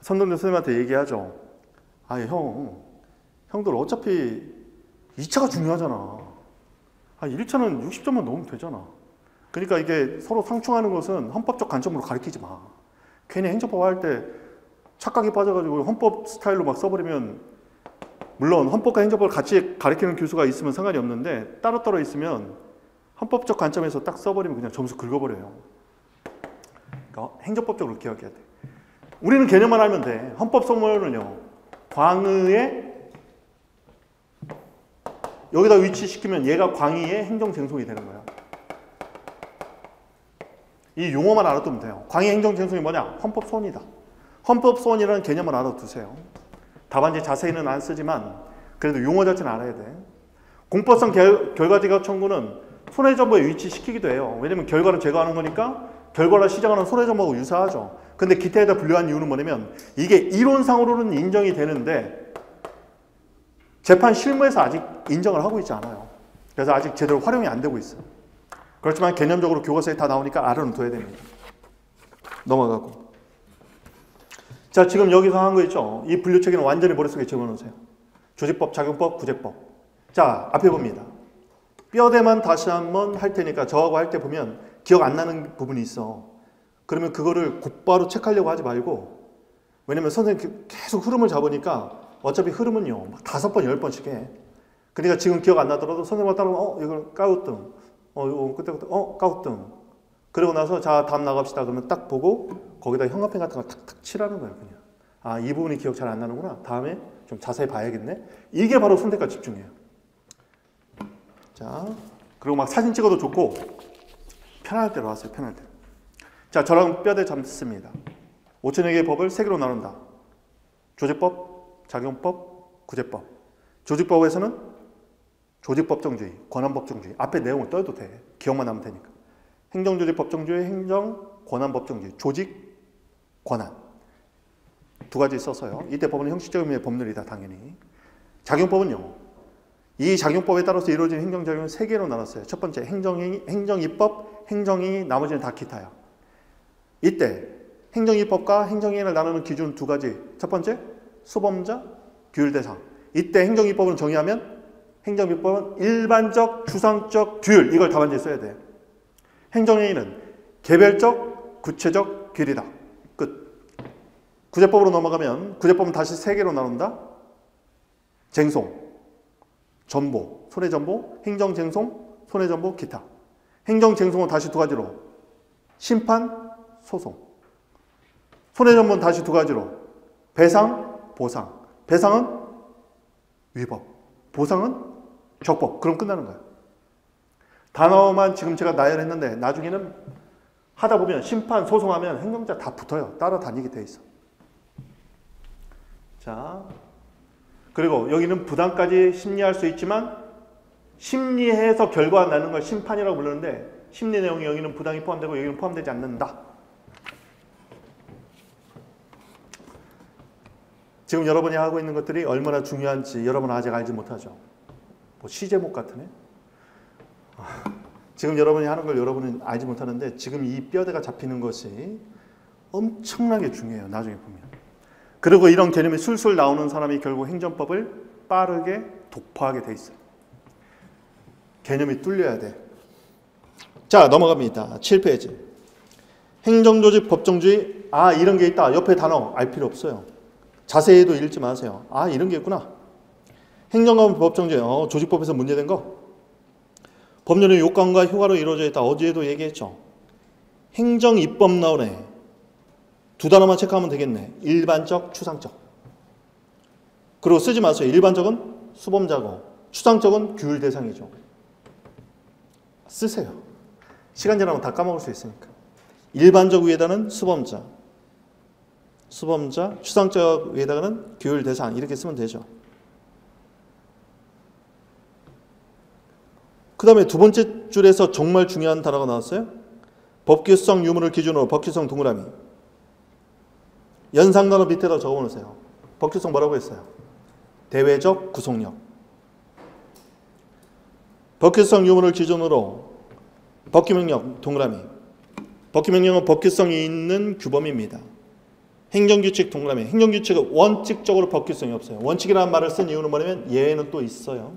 선동대 선생님한테 얘기하죠. 아, 형, 형들 어차피 2차가 중요하잖아. 아, 1차는 60점만 넣으면 되잖아. 그러니까 이게 서로 상충하는 것은 헌법적 관점으로 가리키지 마. 괜히 행정법 할 때 착각이 빠져가지고 헌법 스타일로 막 써버리면 물론 헌법과 행정법을 같이 가리키는 교수가 있으면 상관이 없는데 따로따로 있으면 헌법적 관점에서 딱 써버리면 그냥 점수 긁어버려요. 그러니까 행정법적으로 기억해야 돼. 우리는 개념만 알면 돼. 헌법 소문은요. 광의의 여기다 위치시키면 얘가 광의의 행정쟁송이 되는 거야. 이 용어만 알아두면 돼요. 광의 행정쟁송이 뭐냐? 헌법 소원이다. 헌법 소원이라는 개념을 알아두세요. 답안지 자세히는 안 쓰지만 그래도 용어 자체는 알아야 돼. 공법상 결, 결과제거 청구는 손해 정보에 위치시키기도 해요. 왜냐면 결과를 제거하는 거니까 결과를 시작하는 손해 정보하고 유사하죠. 근데 기타에다 분류한 이유는 뭐냐면 이게 이론상으로는 인정이 되는데 재판 실무에서 아직 인정을 하고 있지 않아요. 그래서 아직 제대로 활용이 안 되고 있어요. 그렇지만 개념적으로 교과서에 다 나오니까 알아는 둬야 됩니다. 넘어가고. 자, 지금 여기서 한 거 있죠? 이 분류 체계는 완전히 머릿속에 집어넣으세요. 조직법, 작용법, 구제법. 자, 앞에 봅니다. 뼈대만 다시 한번 할 테니까 저하고 할 때 보면 기억 안 나는 부분이 있어. 그러면 그거를 곧바로 체크하려고 하지 말고 왜냐면 선생님 계속 흐름을 잡으니까 어차피 흐름은요 다섯 번, 열 번씩 해. 그러니까 지금 기억 안 나더라도 선생님과 따라오면 어 이걸 까우뚱 어 이거 그때 그때 어 까우뚱 그러고 나서 자 다음 나갑시다 그러면 딱 보고 거기다 형광펜 같은 거 탁탁 칠하는 거예요 그냥 아 이 부분이 기억 잘 안 나는구나 다음에 좀 자세히 봐야겠네 이게 바로 선택과 집중이에요 자 그리고 막 사진 찍어도 좋고 편할 대로 하세요 편할 대로 자, 저랑 뼈대 잡습니다. 5천여 개의 법을 세 개로 나눈다. 조직법, 작용법, 구제법. 조직법에서는 조직법정주의, 권한법정주의. 앞에 내용을 떠도 돼. 기억만 하면 되니까. 행정조직법정주의, 행정, 권한법정주의. 조직, 권한. 두 가지 써서요. 이때 법은 형식적 의미의 법률이다, 당연히. 작용법은요. 이 작용법에 따라서 이루어진 행정작용을 세 개로 나눴어요. 첫 번째, 행정행위, 행정입법, 행정행위, 나머지는 다 기타야. 이때 행정입법과 행정행위를 나누는 기준 두 가지. 첫 번째, 수범자, 규율 대상. 이때 행정입법을 정의하면 행정입법은 일반적, 추상적, 규율 이걸 답안지에 써야 돼. 행정행위는 개별적, 구체적, 규율이다. 끝. 구제법으로 넘어가면 구제법은 다시 세 개로 나눈다. 쟁송, 전보, 손해전보, 행정쟁송, 손해전보, 기타. 행정쟁송은 다시 두 가지로 심판, 소송. 손해전문 다시 두 가지로 배상, 보상. 배상은 위법, 보상은 적법. 그럼 끝나는 거예요. 단어만 지금 제가 나열했는데 나중에는 하다 보면 심판, 소송하면 행정자 다 붙어요. 따라다니게 돼 있어. 자, 그리고 여기는 부담까지 심리할 수 있지만 심리해서 결과 나는 걸 심판이라고 부르는데 심리 내용이 여기는 부당이 포함되고 여기는 포함되지 않는다. 지금 여러분이 하고 있는 것들이 얼마나 중요한지 여러분은 아직 알지 못하죠. 뭐 시제목 애? 지금 여러분이 하는 걸 여러분은 알지 못하는데 지금 이 뼈대가 잡히는 것이 엄청나게 중요해요. 나중에 보면. 그리고 이런 개념이 술술 나오는 사람이 결국 행정법을 빠르게 독파하게 돼 있어요. 개념이 뚫려야 돼. 자, 넘어갑니다. 7페이지. 행정조직 법정주의. 아, 이런 게 있다. 옆에 단어 알 필요 없어요. 자세히도 읽지 마세요. 아, 이런 게 있구나. 행정관 법정주의. 어, 조직법에서 문제된 거. 법률의 요건과 효과로 이루어져 있다. 어제도 얘기했죠. 행정 입법 나오네. 두 단어만 체크하면 되겠네. 일반적, 추상적. 그리고 쓰지 마세요. 일반적은 수범자고 추상적은 규율 대상이죠. 쓰세요. 시간 지나면 다 까먹을 수 있으니까. 일반적 위에다는 수범자, 수범자, 추상적 위에다가는 규율 대상 이렇게 쓰면 되죠. 그 다음에 두 번째 줄에서 정말 중요한 단어가 나왔어요. 법규성 유무를 기준으로 법규성 동그라미. 연상 단어 밑에다 적어 놓으세요. 법규성 뭐라고 했어요? 대외적 구속력. 법규성 유무를 기준으로 법규명령 동그라미. 법규명령은 법규성이 있는 규범입니다. 행정규칙 동그라미. 행정규칙은 원칙적으로 법규성이 없어요. 원칙이라는 말을 쓴 이유는 뭐냐면 예외는 또 있어요.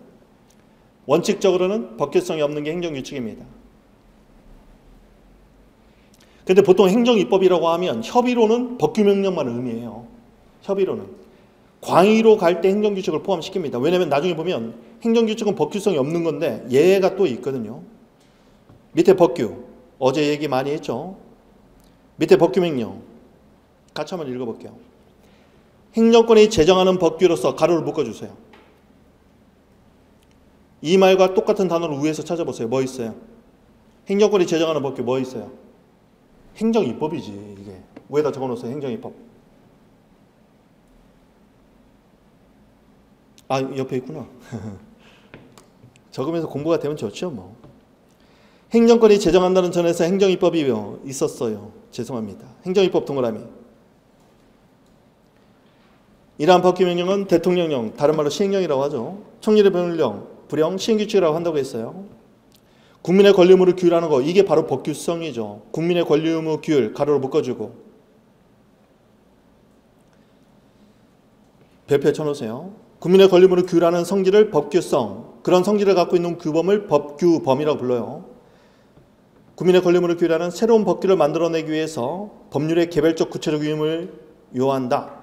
원칙적으로는 법규성이 없는 게 행정규칙입니다. 근데 보통 행정입법이라고 하면 협의로는 법규명령만 의미해요. 협의로는. 광의로 갈 때 행정규칙을 포함시킵니다. 왜냐하면 나중에 보면 행정규칙은 법규성이 없는 건데 예가 또 있거든요. 밑에 법규. 어제 얘기 많이 했죠. 밑에 법규명령. 같이 한번 읽어볼게요. 행정권이 제정하는 법규로서 가로를 묶어주세요. 이 말과 똑같은 단어를 위에서 찾아보세요. 뭐 있어요? 행정권이 제정하는 법규 뭐 있어요? 행정입법이지 이게. 위에다 적어놓으세요. 행정입법. 아 옆에 있구나. [laughs] 적으면서 공부가 되면 좋죠 뭐. 행정권이 제정한다는 전에서 행정입법이 있었어요. 죄송합니다. 행정입법 동그라미. 이러한 법규명령은 대통령령, 다른 말로 시행령이라고 하죠. 총리의 명령, 불령, 시행규칙이라고 한다고 했어요. 국민의 권리 의무를 규율하는 거 이게 바로 법규성이죠. 국민의 권리 의무 규율 가로로 묶어주고 별표 쳐놓으세요. 국민의 권리 의무를 규율하는 성질을 법규성 그런 성질을 갖고 있는 규범을 법규범이라고 불러요. 국민의 권리 의무를 규율하는 새로운 법규를 만들어내기 위해서 법률의 개별적 구체적 위임을 요한다.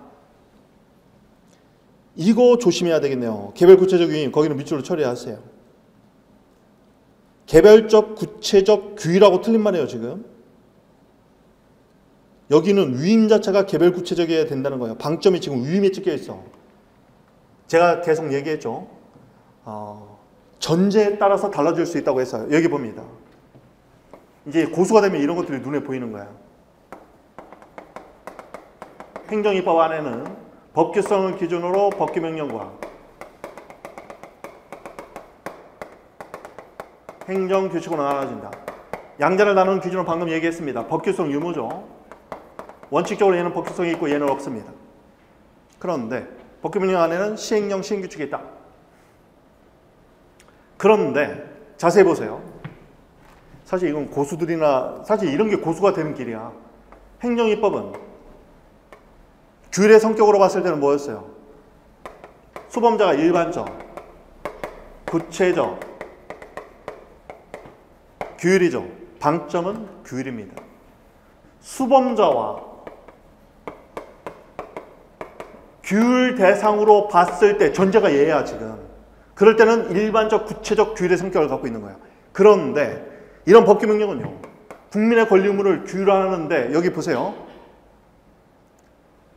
이거 조심해야 되겠네요. 개별 구체적 위임 거기는 밑줄로 처리하세요. 개별적 구체적 규율하고 틀린 말이에요 지금. 여기는 위임 자체가 개별 구체적이어야 된다는 거예요. 방점이 지금 위임에 찍혀 있어. 제가 계속 얘기했죠. 어, 전제에 따라서 달라질 수 있다고 했어요. 여기 봅니다. 이제 고수가 되면 이런 것들이 눈에 보이는 거야. 행정입법 안에는 법규성을 기준으로 법규명령과 행정 규칙으로 나눠진다. 양자를 나누는 기준은 방금 얘기했습니다. 법규성 유무죠. 원칙적으로 얘는 법규성이 있고 얘는 없습니다. 그런데 법규명령 안에는 시행령, 시행규칙이 있다. 그런데 자세히 보세요. 사실 이건 고수들이나 사실 이런 게 고수가 되는 길이야. 행정입법은 규율의 성격으로 봤을 때는 뭐였어요? 수범자가 일반적, 구체적, 규율이죠. 방점은 규율입니다. 수범자와 규율 대상으로 봤을 때 전제가 얘야 지금. 그럴 때는 일반적 구체적 규율의 성격을 갖고 있는 거야. 그런데 이런 법규 명령은요. 국민의 권리 의무를 규율하는데 여기 보세요.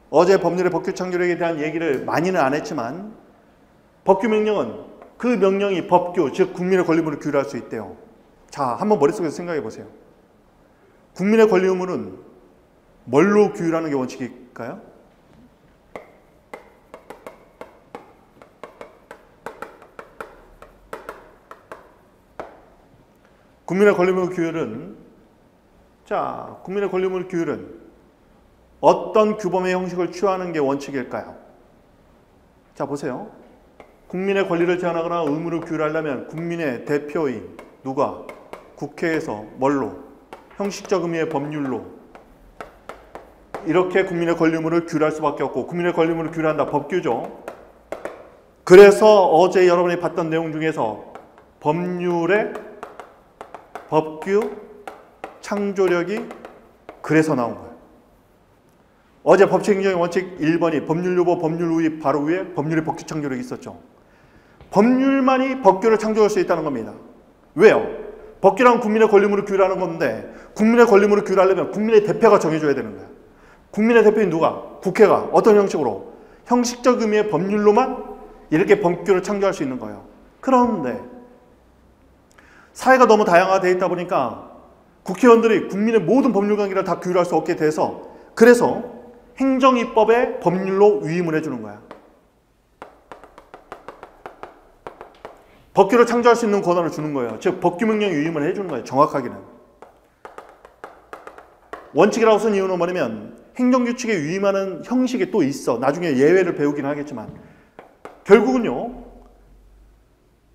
어제 법률의 법규 창조력에 대한 얘기를 많이는 안 했지만 법규 명령은 그 명령이 법규, 즉 국민의 권리 의무를 규율할 수 있대요. 자, 한번 머릿속에서 생각해 보세요. 국민의 권리 의무는 뭘로 규율하는 게 원칙일까요? 국민의 권리 의무 규율은 자, 국민의 권리 의무 규율은 어떤 규범의 형식을 취하는 게 원칙일까요? 자, 보세요. 국민의 권리를 제한하거나 의무를 규율하려면 국민의 대표인 누가? 국회에서 뭘로 형식적 의미의 법률로 이렇게 국민의 권리물을 규율할 수밖에 없고 국민의 권리물을 규율한다 법규죠. 그래서 어제 여러분이 봤던 내용 중에서 법률의 법규 창조력이 그래서 나온 거예요. 어제 법칙행정의 원칙 1번이 법률 유보, 법률 우위 바로 위에 법률의 법규 창조력이 있었죠. 법률만이 법규를 창조할 수 있다는 겁니다. 왜요? 법규란 국민의 권리물을 규율하는 건데 국민의 권리물을 규율하려면 국민의 대표가 정해줘야 되는 거야. 국민의 대표인 누가? 국회가 어떤 형식으로? 형식적 의미의 법률로만 이렇게 법규를 창조할 수 있는 거예요. 그런데 사회가 너무 다양화되어 있다 보니까 국회의원들이 국민의 모든 법률 관계를 다 규율할 수 없게 돼서 그래서 행정입법에 법률로 위임을 해주는 거야. 법규를 창조할 수 있는 권한을 주는 거예요. 즉 법규 명령 위임을 해주는 거예요. 정확하게는. 원칙이라고 쓴 이유는 뭐냐면 행정규칙에 위임하는 형식이 또 있어. 나중에 예외를 배우긴 하겠지만 결국은요.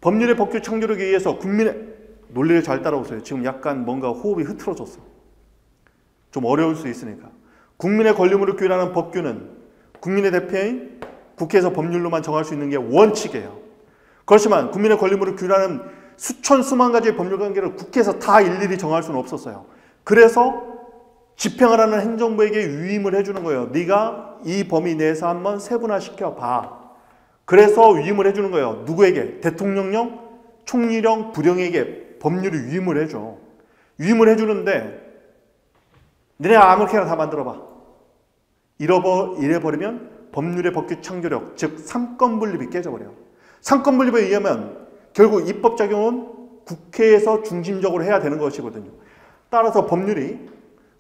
법률의 법규 창조력에 의해서 국민의 논리를 잘 따라오세요. 지금 약간 뭔가 호흡이 흐트러졌어. 좀 어려울 수 있으니까. 국민의 권리물을 규율하는 법규는 국민의 대표인 국회에서 법률로만 정할 수 있는 게 원칙이에요. 그렇지만 국민의 권리물을 규율하는 수천 수만 가지의 법률 관계를 국회에서 다 일일이 정할 수는 없었어요. 그래서 집행하라는 행정부에게 위임을 해주는 거예요. 네가 이 범위 내에서 한번 세분화시켜 봐. 그래서 위임을 해주는 거예요. 누구에게? 대통령령, 총리령, 부령에게 법률을 위임을 해줘. 위임을 해주는데 너네 아무렇게나 다 만들어봐. 이래버리면 법률의 법규 창조력, 즉 삼권 분립이 깨져버려요. 삼권 분립에 의하면 결국 입법 작용은 국회에서 중심적으로 해야 되는 것이거든요. 따라서 법률이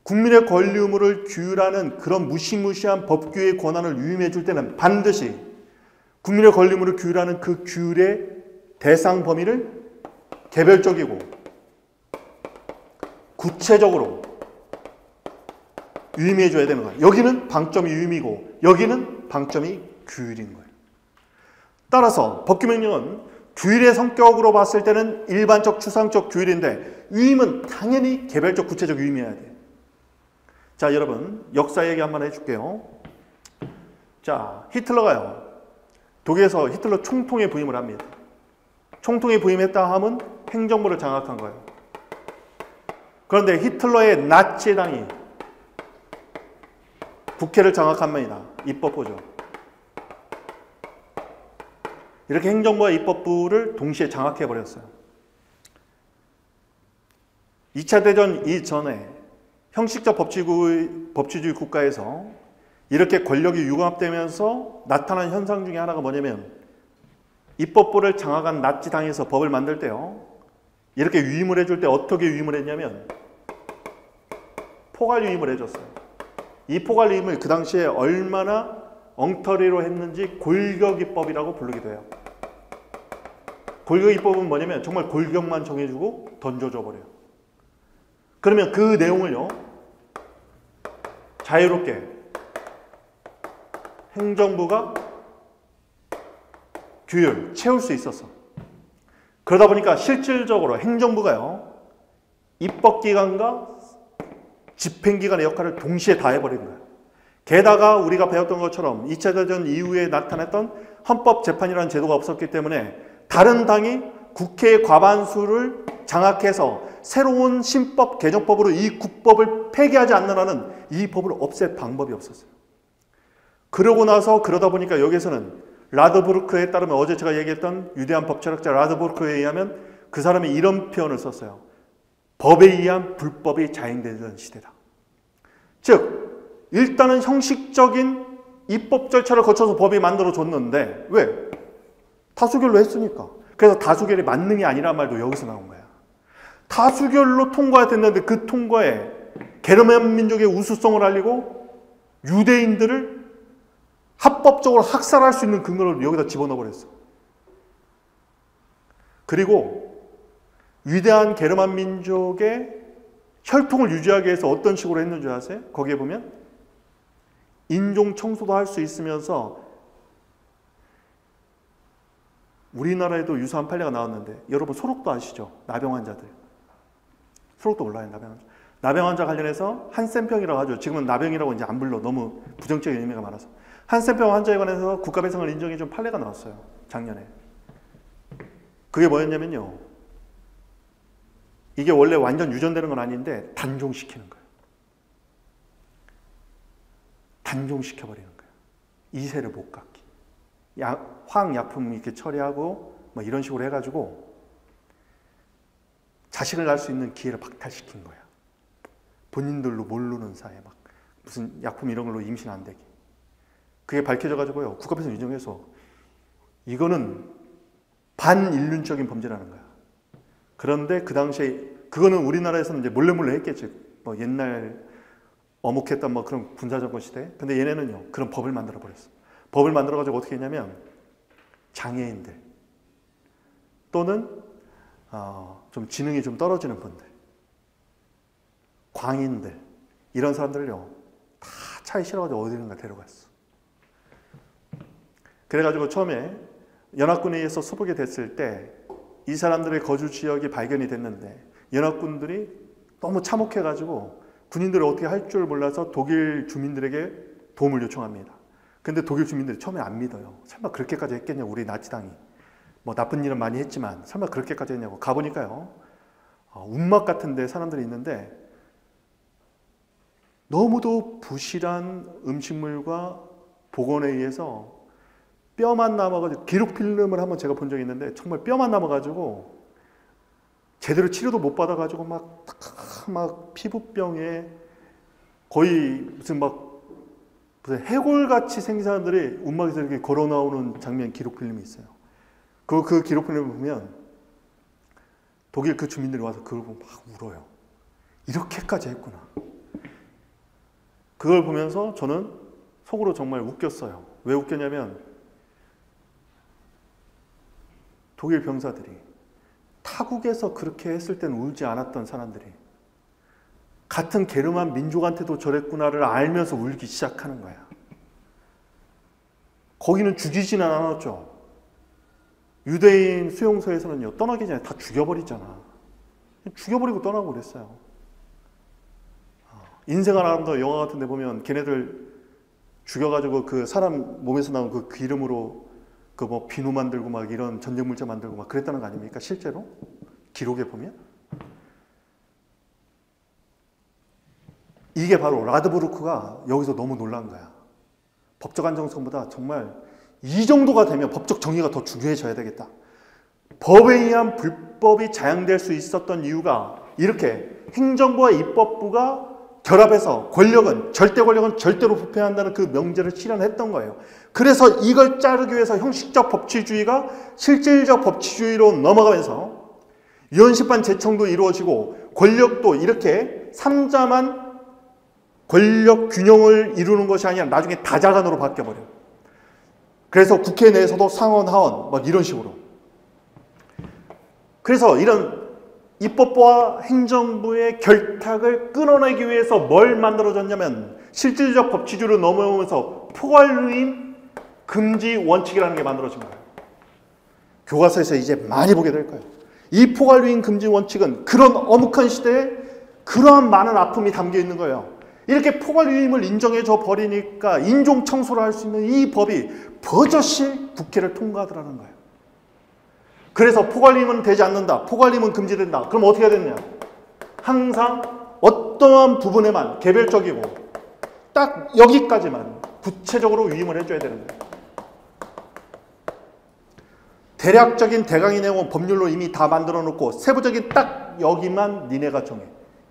국민의 권리 의무를 규율하는 그런 무시무시한 법규의 권한을 위임해 줄 때는 반드시 국민의 권리 의무를 규율하는 그 규율의 대상 범위를 개별적이고 구체적으로 유의미해 줘야 되는 거예요. 여기는 방점이 유의미고 여기는 방점이 규율인 거예요. 따라서 법규명령은 규율의 성격으로 봤을 때는 일반적 추상적 규율인데 유임은 당연히 개별적 구체적 유임이어야 돼요. 자 여러분 역사 얘기 한번 해줄게요. 자 히틀러가요. 독일에서 히틀러 총통에 부임을 합니다. 총통에 부임했다 하면 행정부를 장악한 거예요. 그런데 히틀러의 나치당이 국회를 장악합니다. 입법부죠. 이렇게 행정부와 입법부를 동시에 장악해 버렸어요. 2차 대전 이전에 형식적 법치주의, 법치주의 국가에서 이렇게 권력이 융합되면서 나타난 현상 중에 하나가 뭐냐면 입법부를 장악한 나치당에서 법을 만들 때요. 이렇게 위임을 해줄 때 어떻게 위임을 했냐면 포괄 위임을 해줬어요. 이 포괄 위임을 그 당시에 얼마나 엉터리로 했는지 골격입법이라고 부르기도 해요. 골격입법은 뭐냐면 정말 골격만 정해주고 던져줘 버려요. 그러면 그 내용을요. 자유롭게 행정부가 규율 채울 수 있었어. 그러다 보니까 실질적으로 행정부가요. 입법기관과 집행기관의 역할을 동시에 다 해버리는 거예요. 게다가 우리가 배웠던 것처럼 2차 대전 이후에 나타났던 헌법재판이라는 제도가 없었기 때문에 다른 당이 국회의 과반수를 장악해서 새로운 신법 개정법으로 이 국법을 폐기하지 않는 한은 이 법을 없앨 방법이 없었어요. 그러고 나서 그러다 보니까 여기서는 라드부르크에 따르면 어제 제가 얘기했던 유대한 법철학자 라드부르크에 의하면 그 사람이 이런 표현을 썼어요. 법에 의한 불법이 자행되던 시대다. 즉, 일단은 형식적인 입법 절차를 거쳐서 법이 만들어졌는데, 왜? 다수결로 했으니까. 그래서 다수결의 만능이 아니란 말도 여기서 나온 거야. 다수결로 통과됐는데 그 통과에 게르만 민족의 우수성을 알리고 유대인들을 합법적으로 학살할 수 있는 근거를 여기다 집어넣어 버렸어. 그리고 위대한 게르만 민족의 혈통을 유지하기 위해서 어떤 식으로 했는지 아세요? 거기에 보면 인종 청소도 할 수 있으면서 우리나라에도 유사한 판례가 나왔는데 여러분 소록도 아시죠? 나병 환자들. 앞으로도 올라요 나병 환자. 나병 환자 관련해서 한센병이라고 하죠. 지금은 나병이라고 이제 안 불러 너무 부정적인 의미가 많아서 한센병 환자에 관해서 국가배상을 인정해 준 판례가 나왔어요 작년에. 그게 뭐였냐면요. 이게 원래 완전 유전되는 건 아닌데 단종시키는 거예요. 단종시켜버리는 거예요. 이세를 못 갖게. 약, 화학약품 이렇게 처리하고 뭐 이런 식으로 해가지고 자식을 낳을 수 있는 기회를 박탈시킨 거야. 본인들로 모르는 사이에 막 무슨 약품 이런 걸로 임신 안 되게. 그게 밝혀져가지고요. 국가배상 인정해서 이거는 반인륜적인 범죄라는 거야. 그런데 그 당시에 그거는 우리나라에서는 이제 몰래 몰래 했겠지. 뭐 옛날 어묵했던 뭐 그런 군사정권 시대. 근데 얘네는요 그런 법을 만들어 버렸어. 법을 만들어 가지고 어떻게 했냐면 장애인들 또는 어, 좀 지능이 좀 떨어지는 분들, 광인들 이런 사람들을요 다 차에 실어가지고 어디든가 데려갔어. 그래가지고 처음에 연합군에 의해서 수복이 됐을 때 이 사람들의 거주 지역이 발견이 됐는데 연합군들이 너무 참혹해가지고 군인들을 어떻게 할 줄 몰라서 독일 주민들에게 도움을 요청합니다. 근데 독일 주민들이 처음에 안 믿어요. 설마 그렇게까지 했겠냐 우리 나치당이. 뭐 나쁜 일은 많이 했지만 설마 그렇게까지 했냐고 가보니까요. 어, 운막 같은데 사람들이 있는데 너무도 부실한 음식물과 복원에 의해서 뼈만 남아가지고 기록 필름을 한번 제가 본 적이 있는데 정말 뼈만 남아가지고 제대로 치료도 못 받아가지고 막, 막 피부병에 거의 무슨 막 무슨 해골같이 생긴 사람들이 운막에서 이렇게 걸어 나오는 장면 기록 필름이 있어요. 그, 그 기록 필름을 보면 독일 그 주민들이 와서 그걸 보고 막 울어요. 이렇게까지 했구나. 그걸 보면서 저는 속으로 정말 웃겼어요. 왜 웃겼냐면 독일 병사들이 타국에서 그렇게 했을 때는 울지 않았던 사람들이 같은 게르만 민족한테도 저랬구나를 알면서 울기 시작하는 거야. 거기는 죽이지는 않았죠. 유대인 수용소에서는요, 떠나기 전에 다 죽여버리잖아. 죽여버리고 떠나고 그랬어요. 어, 인생 하나도 영화 같은 데 보면 걔네들 죽여가지고 그 사람 몸에서 나온 그 기름으로 그 뭐 비누 만들고 막 이런 전쟁 물자 만들고 막 그랬다는 거 아닙니까? 실제로? 기록에 보면? 이게 바로 라드부르크가 여기서 너무 놀란 거야. 법적 안정성보다 정말 이 정도가 되면 법적 정의가 더 중요해져야 되겠다. 법에 의한 불법이 자양될 수 있었던 이유가 이렇게 행정부와 입법부가 결합해서 권력은 절대 권력은 절대로 부패한다는 그 명제를 실현했던 거예요. 그래서 이걸 자르기 위해서 형식적 법치주의가 실질적 법치주의로 넘어가면서 유언 심판 제청도 이루어지고 권력도 이렇게 삼자만 권력 균형을 이루는 것이 아니라 나중에 다자간으로 바뀌어버려요. 그래서 국회 내에서도 상원, 하원, 막 이런 식으로. 그래서 이런 입법부와 행정부의 결탁을 끊어내기 위해서 뭘 만들어졌냐면 실질적 법치주의로 넘어오면서 포괄유임 금지 원칙이라는 게 만들어진 거예요. 교과서에서 이제 많이 보게 될 거예요. 이 포괄유임 금지 원칙은 그런 어묵한 시대에 그러한 많은 아픔이 담겨 있는 거예요. 이렇게 포괄유임을 인정해줘 버리니까 인종 청소를 할 수 있는 이 법이 버젓이 국회를 통과하더라는 거예요. 그래서 포괄임은 되지 않는다. 포괄임은 금지된다. 그럼 어떻게 해야 되느냐? 항상 어떠한 부분에만 개별적이고 딱 여기까지만 구체적으로 위임을 해줘야 되는 거예요. 대략적인 대강의 내용은 법률로 이미 다 만들어 놓고 세부적인 딱 여기만 니네가 정해.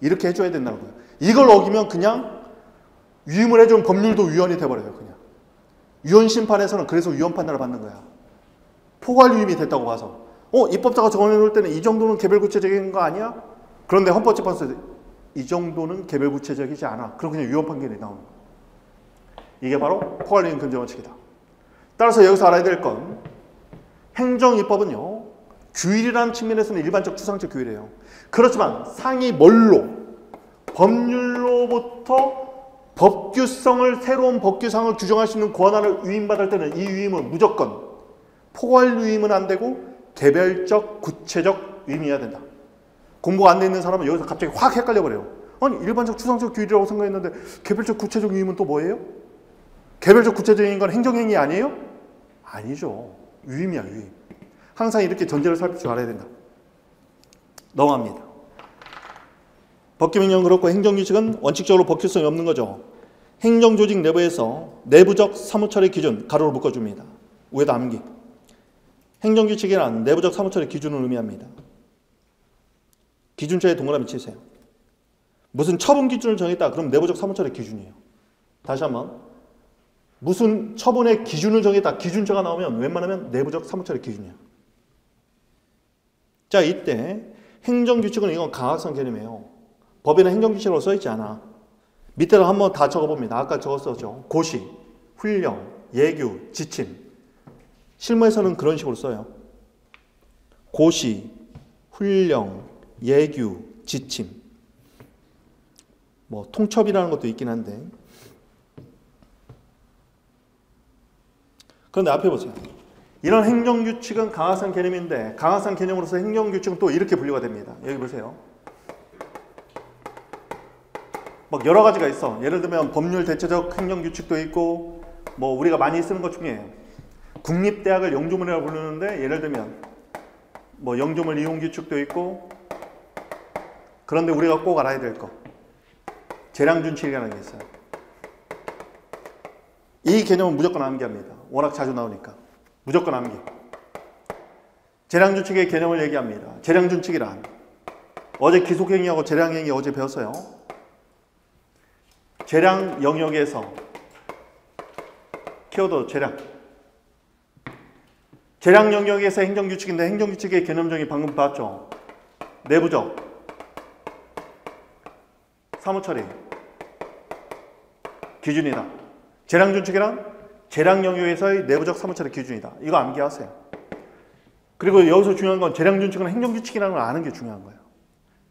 이렇게 해줘야 된다는 거예요. 이걸 어기면 그냥 위임을 해준 법률도 위헌이 돼버려요. 그냥. 위헌 심판에서는 그래서 위헌 판단을 받는 거야. 포괄 위임이 됐다고 봐서. 어, 입법자가 정해 놓을 때는 이 정도는 개별구체적인 거 아니야? 그런데 헌법재판소에서 이 정도는 개별구체적이지 않아. 그럼 그냥 위헌 판결이 나오는 거야. 이게 바로 포괄 위임 금지 원칙이다. 따라서 여기서 알아야 될 건 행정입법은요. 규율이라는 측면에서는 일반적 추상적 규율이에요. 그렇지만 상위 뭘로 법률로부터 법규성을 새로운 법규상을 규정할 수 있는 권한을 위임받을 때는 이 위임은 무조건 포괄 위임은 안 되고 개별적 구체적 위임이어야 된다. 공부가 안 돼 있는 사람은 여기서 갑자기 확 헷갈려 버려요. 아니 일반적 추상적 규율이라고 생각했는데 개별적 구체적 유임은 또 뭐예요? 개별적 구체적인 건 행정행위 아니에요? 아니죠. 유임이야 유임. 항상 이렇게 전제를 살피지 말아야 된다. 넘어갑니다. 법규명령 그렇고 행정규칙은 원칙적으로 법규성이 없는 거죠. 행정조직 내부에서 내부적 사무처리 기준 가로로 묶어줍니다. 위에다 암기. 행정규칙이란 내부적 사무처리 기준을 의미합니다. 기준처에 동그라미 치세요. 무슨 처분 기준을 정했다. 그럼 내부적 사무처리 기준이에요. 다시 한번. 무슨 처분의 기준을 정했다. 기준처가 나오면 웬만하면 내부적 사무처리 기준이야. 자, 이때 행정규칙은 이건 강학성 개념이에요. 법에는 행정규칙으로 써 있지 않아. 밑에를 한번 다 적어봅니다. 아까 적었었죠. 고시, 훈령, 예규, 지침. 실무에서는 그런 식으로 써요. 고시, 훈령, 예규, 지침. 뭐 통첩이라는 것도 있긴 한데. 그런데 앞에 보세요. 이런 행정규칙은 강화상 개념인데 강화상 개념으로서 행정규칙은 또 이렇게 분류가 됩니다. 여기 보세요. 막 여러 가지가 있어. 예를 들면 법률 대체적 행정 규칙도 있고 뭐 우리가 많이 쓰는 것 중에 국립대학을 영조물이라고 부르는데 예를 들면 뭐 영조물 이용 규칙도 있고 그런데 우리가 꼭 알아야 될 거. 재량 준칙이라는 게 있어요. 이 개념은 무조건 암기합니다. 워낙 자주 나오니까. 무조건 암기. 재량 준칙의 개념을 얘기합니다. 재량 준칙이란 어제 기속행위하고 재량행위 어제 배웠어요. 재량 영역에서 키워드 재량 재량 영역에서 행정규칙인데 행정규칙의 개념적인 방금 봤죠. 내부적 사무처리 기준이다. 재량준칙이란 재량 영역에서의 내부적 사무처리 기준이다. 이거 암기하세요. 그리고 여기서 중요한 건 재량준칙은 행정규칙이라는 걸 아는 게 중요한 거예요.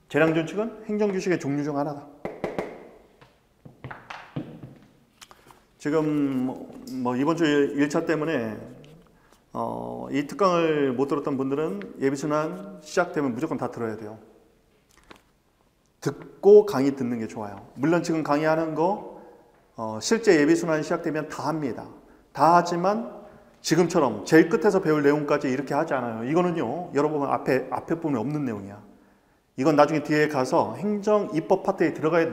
재량준칙은 행정규칙의 종류 중 하나다. 지금 뭐 이번 주 1차 때문에 어, 이 특강을 못 들었던 분들은 예비순환 시작되면 무조건 다 들어야 돼요. 듣고 강의 듣는 게 좋아요. 물론 지금 강의하는 거 어, 실제 예비순환 시작되면 다 합니다. 다 하지만 지금처럼 제일 끝에서 배울 내용까지 이렇게 하지 않아요. 이거는요, 여러분 앞에 앞에 보면 없는 내용이야. 이건 나중에 뒤에 가서 행정 입법 파트에 들어가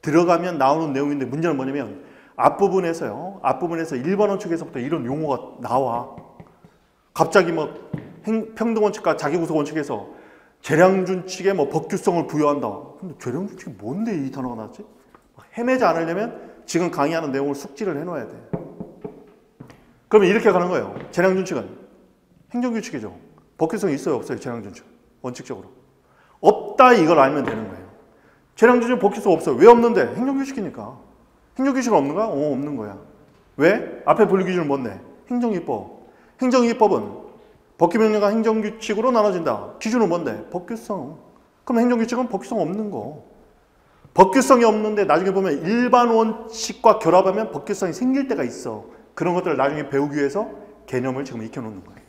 들어가면 나오는 내용인데 문제는 뭐냐면 앞부분에서요. 앞부분에서 일반원 측에서부터 이런 용어가 나와. 갑자기 뭐 평등 원칙과 자기 구속 원칙에서 재량 준칙에 뭐 법규성을 부여한다. 근데 재량 준칙이 뭔데 이 단어가 나왔지? 헤매지 않으려면 지금 강의하는 내용을 숙지를 해 놓아야 돼. 그러면 이렇게 가는 거예요. 재량 준칙은 행정 규칙이죠. 법규성이 있어요, 없어요? 재량 준칙 원칙적으로 없다 이걸 알면 되는 거예요. 재량 준칙 법규성 없어요. 왜 없는데? 행정 규칙이니까. 행정규칙은 없는 거야? 어, 없는 거야. 왜? 앞에 분류기준은 뭔데? 행정입법. 행정입법은 법규명령과 행정규칙으로 나눠진다. 기준은 뭔데? 법규성. 그럼 행정규칙은 법규성 없는 거. 법규성이 없는데 나중에 보면 일반 원칙과 결합하면 법규성이 생길 때가 있어. 그런 것들을 나중에 배우기 위해서 개념을 지금 익혀놓는 거예요.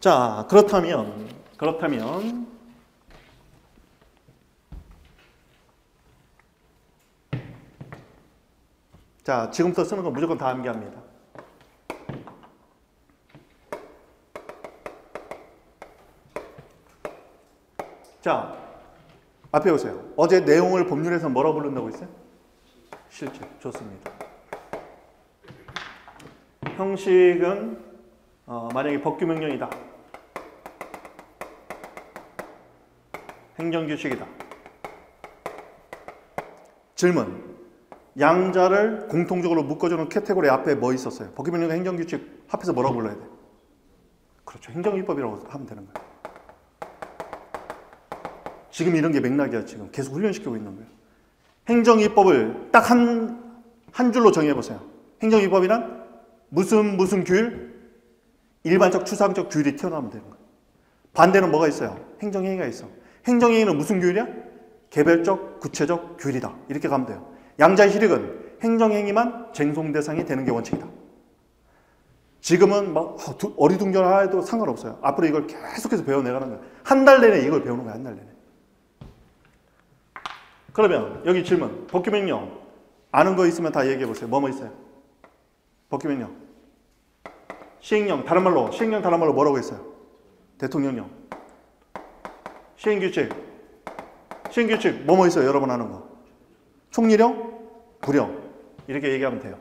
자, 그렇다면, 그렇다면, 자, 지금부터 쓰는 건 무조건 다 암기합니다. 자, 앞에 보세요. 어제 내용을 법률에서 뭐라 부른다고 했어요? 실제. 좋습니다. 형식은 어, 만약에 법규명령이다. 행정규칙이다. 질문. 양자를 공통적으로 묶어주는 캐테고리 앞에 뭐 있었어요? 법규명령 행정규칙 합해서 뭐라고 불러야 돼? 그렇죠. 행정입법이라고 하면 되는 거예요. 지금 이런 게 맥락이야, 지금. 계속 훈련시키고 있는 거예요. 행정입법을 딱 한, 한 줄로 정해보세요. 행정입법이란 무슨 무슨 규율? 일반적 추상적 규율이 튀어나오면 되는 거예요. 반대는 뭐가 있어요? 행정행위가 있어. 행정행위는 무슨 규율이야? 개별적, 구체적 규율이다. 이렇게 가면 돼요. 양자의 희력은 행정행위만 쟁송 대상이 되는 게 원칙이다. 지금은 막 어, 두- 어리둥절해도 상관없어요. 앞으로 이걸 계속해서 배워내가는 거예요. 한달 내내 이걸 배우는 거예요. 한달 내내. 그러면 여기 질문. 법규명령. 아는 거 있으면 다 얘기해 보세요. 뭐뭐 있어요? 법규명령. 시행령. 다른 말로 시행령 다른 말로 뭐라고 했어요? 대통령령. 시행규칙. 시행규칙 뭐뭐 있어요? 여러 번 하는 거. 총리령, 부령. 이렇게 얘기하면 돼요.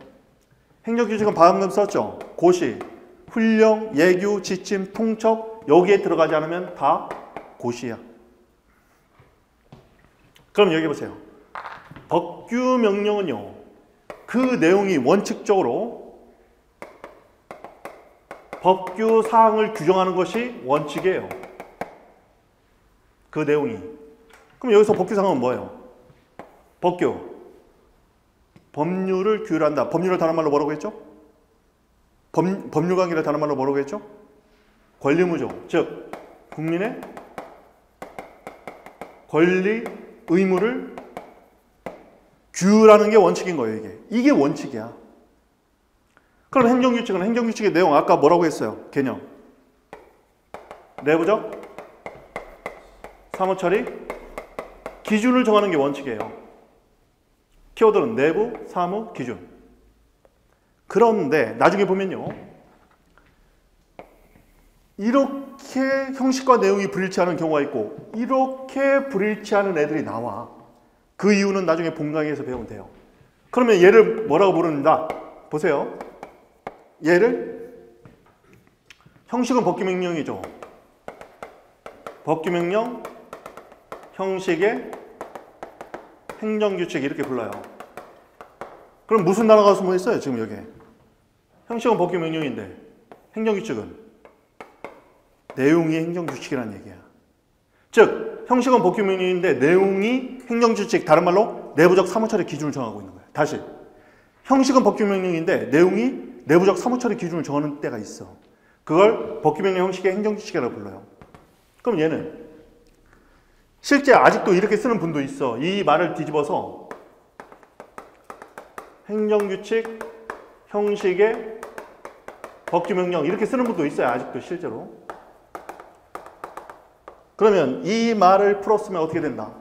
행정규칙은 방금 썼죠. 고시, 훈령, 예규, 지침, 통첩 여기에 들어가지 않으면 다 고시야. 그럼 여기 보세요. 법규 명령은요. 그 내용이 원칙적으로 법규 사항을 규정하는 것이 원칙이에요. 그 내용이. 그럼 여기서 법규 사항은 뭐예요? 법규. 법률을 규율한다. 법률을 다른 말로 뭐라고 했죠? 법, 법률 관계를 다른 말로 뭐라고 했죠? 권리무조. 즉, 국민의 권리, 의무를 규율하는 게 원칙인 거예요, 이게. 이게 원칙이야. 그럼 행정규칙은 행정규칙의 내용 아까 뭐라고 했어요? 개념. 내부적 사무처리 기준을 정하는 게 원칙이에요. 키워드는 내부, 사무, 기준. 그런데 나중에 보면요. 이렇게 형식과 내용이 불일치하는 경우가 있고 이렇게 불일치하는 애들이 나와. 그 이유는 나중에 본강의에서 배우면 돼요. 그러면 얘를 뭐라고 부르는가? 보세요. 얘를 형식은 법규 명령이죠. 법규 명령, 형식의 행정규칙 이렇게 불러요. 그럼 무슨 단어가 숨어 있어요? 지금 여기에. 형식은 법규 명령인데 행정규칙은 내용이 행정규칙이라는 얘기야. 즉 형식은 법규 명령인데 내용이 행정규칙 다른 말로 내부적 사무처리 기준을 정하고 있는 거야. 다시 형식은 법규 명령인데 내용이 내부적 사무처리 기준을 정하는 때가 있어. 그걸 법규 명령 형식의 행정규칙이라고 불러요. 그럼 얘는 실제 아직도 이렇게 쓰는 분도 있어. 이 말을 뒤집어서 행정규칙, 형식의 법규명령 이렇게 쓰는 분도 있어요. 아직도 실제로. 그러면 이 말을 풀었으면 어떻게 된다?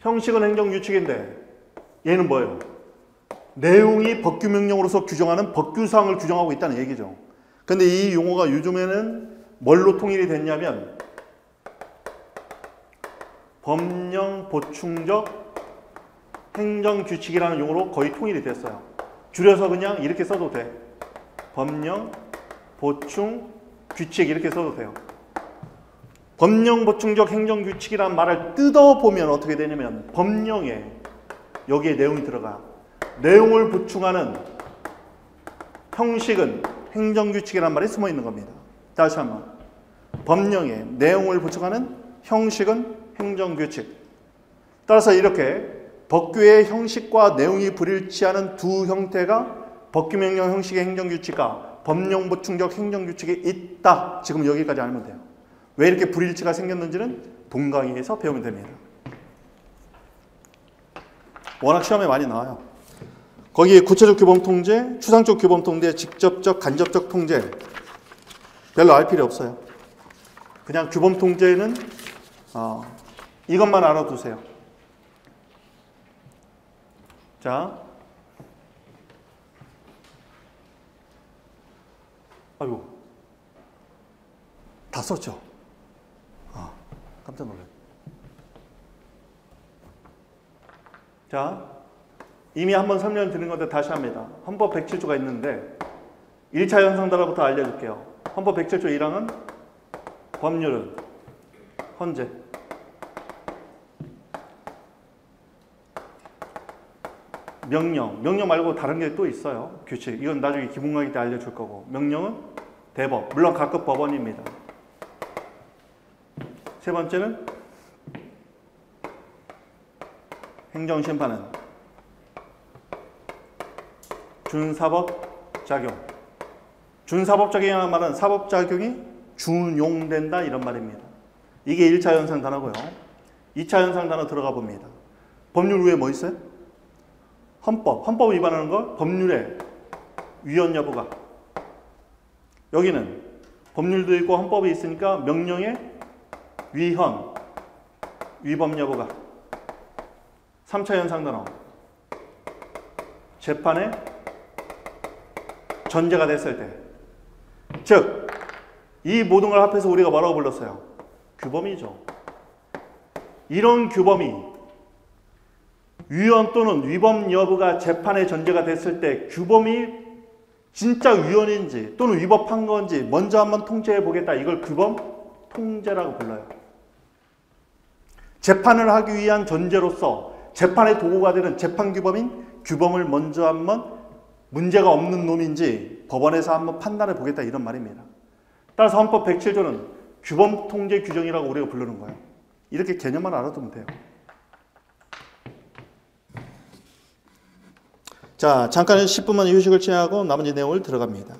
형식은 행정규칙인데 얘는 뭐예요? 내용이 법규명령으로서 규정하는 법규사항을 규정하고 있다는 얘기죠. 근데 이 용어가 요즘에는 뭘로 통일이 됐냐면 법령 보충적 행정 규칙이라는 용어로 거의 통일이 됐어요. 줄여서 그냥 이렇게 써도 돼. 법령 보충 규칙 이렇게 써도 돼요. 법령 보충적 행정 규칙이라는 말을 뜯어보면 어떻게 되냐면 법령에 여기에 내용이 들어가. 내용을 보충하는 형식은 행정 규칙이라는 말이 숨어 있는 겁니다. 다시 한번. 법령에 내용을 보충하는 형식은 행정규칙. 따라서 이렇게 법규의 형식과 내용이 불일치하는 두 형태가 법규명령 형식의 행정규칙과 법령 보충적 행정규칙이 있다. 지금 여기까지 알면 돼요. 왜 이렇게 불일치가 생겼는지는 동강의에서 배우면 됩니다. 워낙 시험에 많이 나와요. 거기에 구체적 규범 통제, 추상적 규범 통제, 직접적, 간접적 통제 별로 알 필요 없어요. 그냥 규범 통제는 어, 이것만 알아두세요. 자, 아이고, 다 썼죠? 아, 깜짝 놀랐 자, 이미 한 번 설명 드린 건데 다시 합니다. 헌법 107조가 있는데 1차 현상 단어부터 알려줄게요. 헌법 107조 1항은 법률은 헌재 명령, 명령 말고 다른 게 또 있어요. 규칙. 이건 나중에 기본 강의 때 알려줄 거고. 명령은 대법, 물론 각급 법원입니다. 세 번째는 행정심판은 준사법 작용. 준사법 작용이라는 말은 사법 작용이 준용된다 이런 말입니다. 이게 1차 현상 단어고요. 2차 현상 단어 들어가 봅니다. 법률 위에 뭐 있어요? 헌법. 헌법 위반하는 걸 법률에 위헌 여부가 여기는 법률도 있고 헌법이 있으니까 명령의 위헌 위법 여부가 3차 현상 단어 재판의 전제가 됐을 때 즉, 이 모든 걸 합해서 우리가 뭐라고 불렀어요? 규범이죠. 이런 규범이 위헌 또는 위법 여부가 재판의 전제가 됐을 때 규범이 진짜 위헌인지 또는 위법한 건지 먼저 한번 통제해 보겠다. 이걸 규범 통제라고 불러요. 재판을 하기 위한 전제로서 재판의 도구가 되는 재판 규범인 규범을 먼저 한번 문제가 없는 놈인지 법원에서 한번 판단해 보겠다 이런 말입니다. 따라서 헌법 107조는 규범 통제 규정이라고 우리가 부르는 거예요. 이렇게 개념만 알아두면 돼요. 자, 잠깐 10분만 휴식을 취하고 나머지 내용을 들어갑니다.